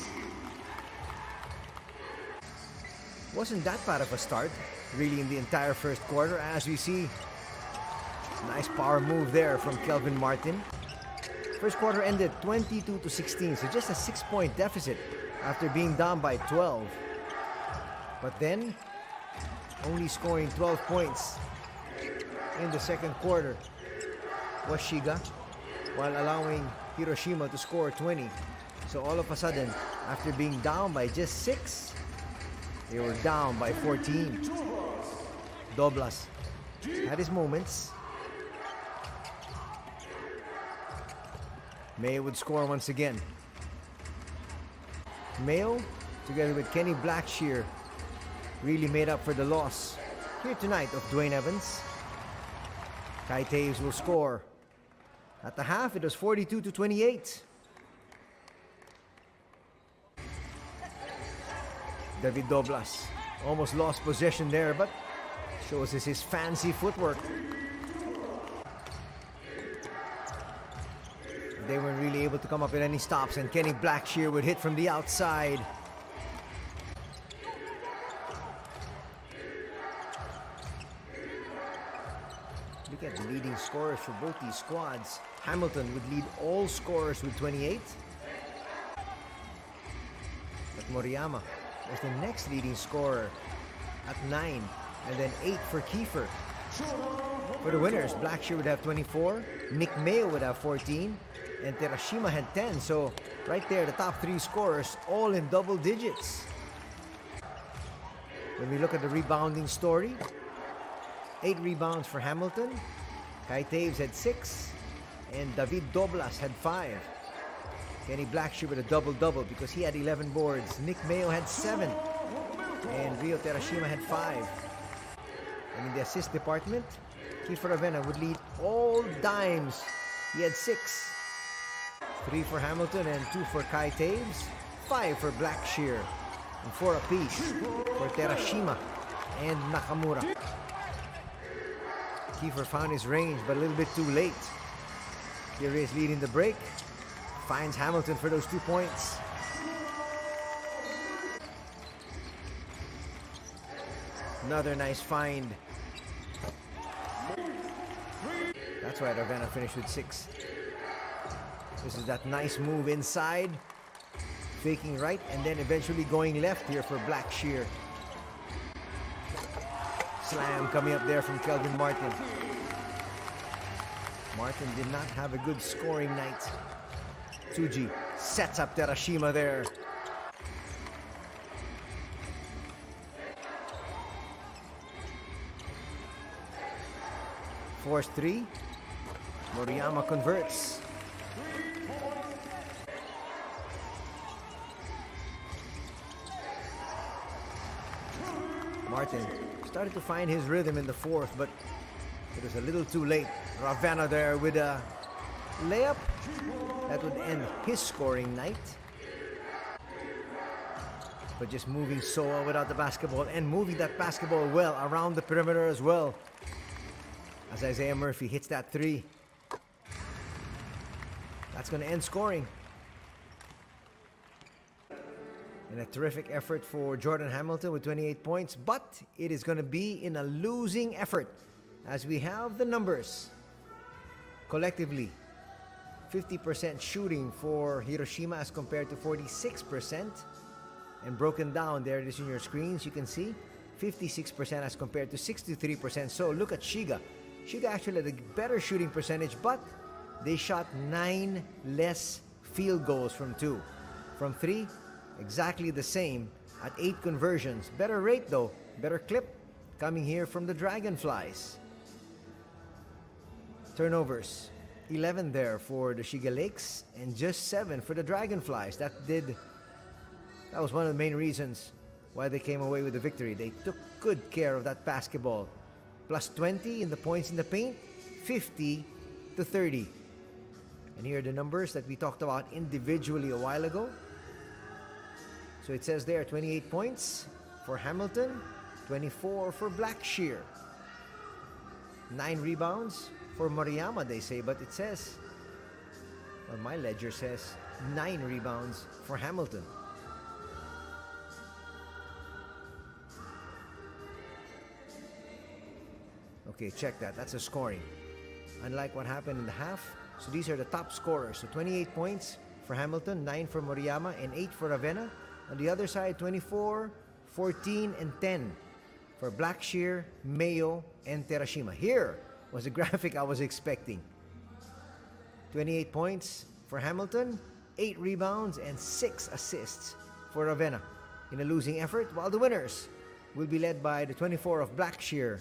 Wasn't that bad of a start, really, in the entire first quarter, as we see. Nice power move there from Kelvin Martin. First quarter ended 22 to 16, so just a six point deficit after being down by 12. But then, only scoring 12 points in the second quarter was Shiga, while allowing Hiroshima to score 20. So all of a sudden, after being down by just six, they were down by 14. Doblas had his moments. Mayo would score once again. Mayo, together with Kenny Blackshear, really made up for the loss here tonight of Dwayne Evans. Kai Toews will score. At the half, it was 42 to 28. David Doblas almost lost possession there, but shows us his fancy footwork. They weren't really able to come up with any stops, and Kenny Blackshear would hit from the outside. Look at the leading scorers for both these squads. Hamilton would lead all scorers with 28. But Moriyama was the next leading scorer at 9, and then 8 for Kiefer. For the winners, Blackshear would have 24, Nick Mayo would have 14, and Terashima had 10. So right there, the top three scorers all in double digits. When we look at the rebounding story, eight rebounds for Hamilton, Kai Toews had six, and David Doblas had five. Kenny Blackshear with a double-double because he had 11 boards. Nick Mayo had seven, and Ryo Terashima had five. And in the assist department, Kiefer Ravena would lead all dimes. He had six. Three for Hamilton and two for Kai Toews. Five for Blackshear. And four apiece for Terashima and Nakamura. Kiefer found his range, but a little bit too late. Here he is leading the break. finds Hamilton for those two points. Another nice find. That's why Ravena finished with six. This is that nice move inside. Faking right and then eventually going left here for Blackshear. Slam coming up there from Kelvin Martin. Martin did not have a good scoring night. Tsuji sets up Terashima there. Force three. Moriyama converts. Martin started to find his rhythm in the fourth, but it was a little too late. Ravena there with a layup that would end his scoring night. But just moving so well without the basketball and moving that basketball well around the perimeter as well. As Isaiah Murphy hits that three. That's going to end scoring. And a terrific effort for Jordan Hamilton with 28 points, but it is going to be in a losing effort as we have the numbers collectively 50% shooting for Hiroshima as compared to 46%. And broken down, there it is in your screens, you can see 56% as compared to 63%. So look at Shiga. Shiga actually had a better shooting percentage, but they shot nine less field goals from two. From three, exactly the same at eight conversions. Better rate though, better clip coming here from the Dragonflies. Turnovers 11 there for the Shiga Lakes and just 7 for the Dragonflies. That did that was one of the main reasons why they came away with the victory. They took good care of that basketball. Plus 20 in the points in the paint, 50 to 30. And here are the numbers that we talked about individually a while ago. So it says there 28 points for Hamilton, 24 for Blackshear. 9 rebounds, for Moriyama, they say, but it says, well, my ledger says nine rebounds for Hamilton. Okay, check that. That's a scoring. Unlike what happened in the half, so these are the top scorers. So 28 points for Hamilton, 9 for Moriyama, and 8 for Ravena. On the other side, 24, 14, and 10 for Blackshear, Mayo, and Terashima. Here, was the graphic I was expecting. 28 points for Hamilton, 8 rebounds, and 6 assists for Ravena in a losing effort, while the winners will be led by the 24 of Blackshear.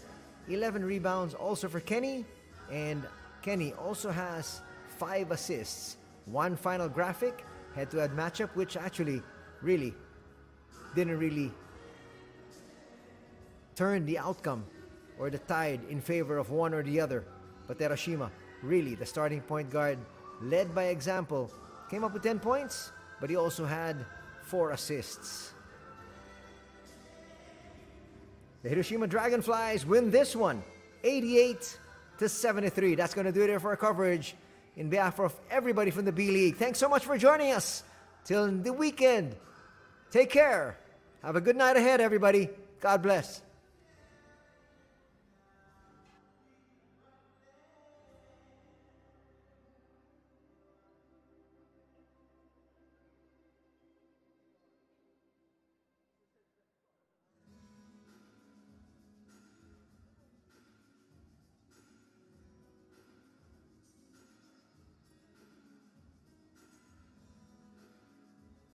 11 rebounds also for Kenny, and Kenny also has 5 assists. One final graphic, head to head matchup, which actually really didn't really turn the outcome or the tide in favor of one or the other. But Terashima, really the starting point guard, led by example, came up with 10 points, but he also had 4 assists. The Hiroshima Dragonflies win this one, 88 to 73. That's going to do it for our coverage in behalf of everybody from the B League. Thanks so much for joining us. Till the weekend. Take care. Have a good night ahead, everybody. God bless.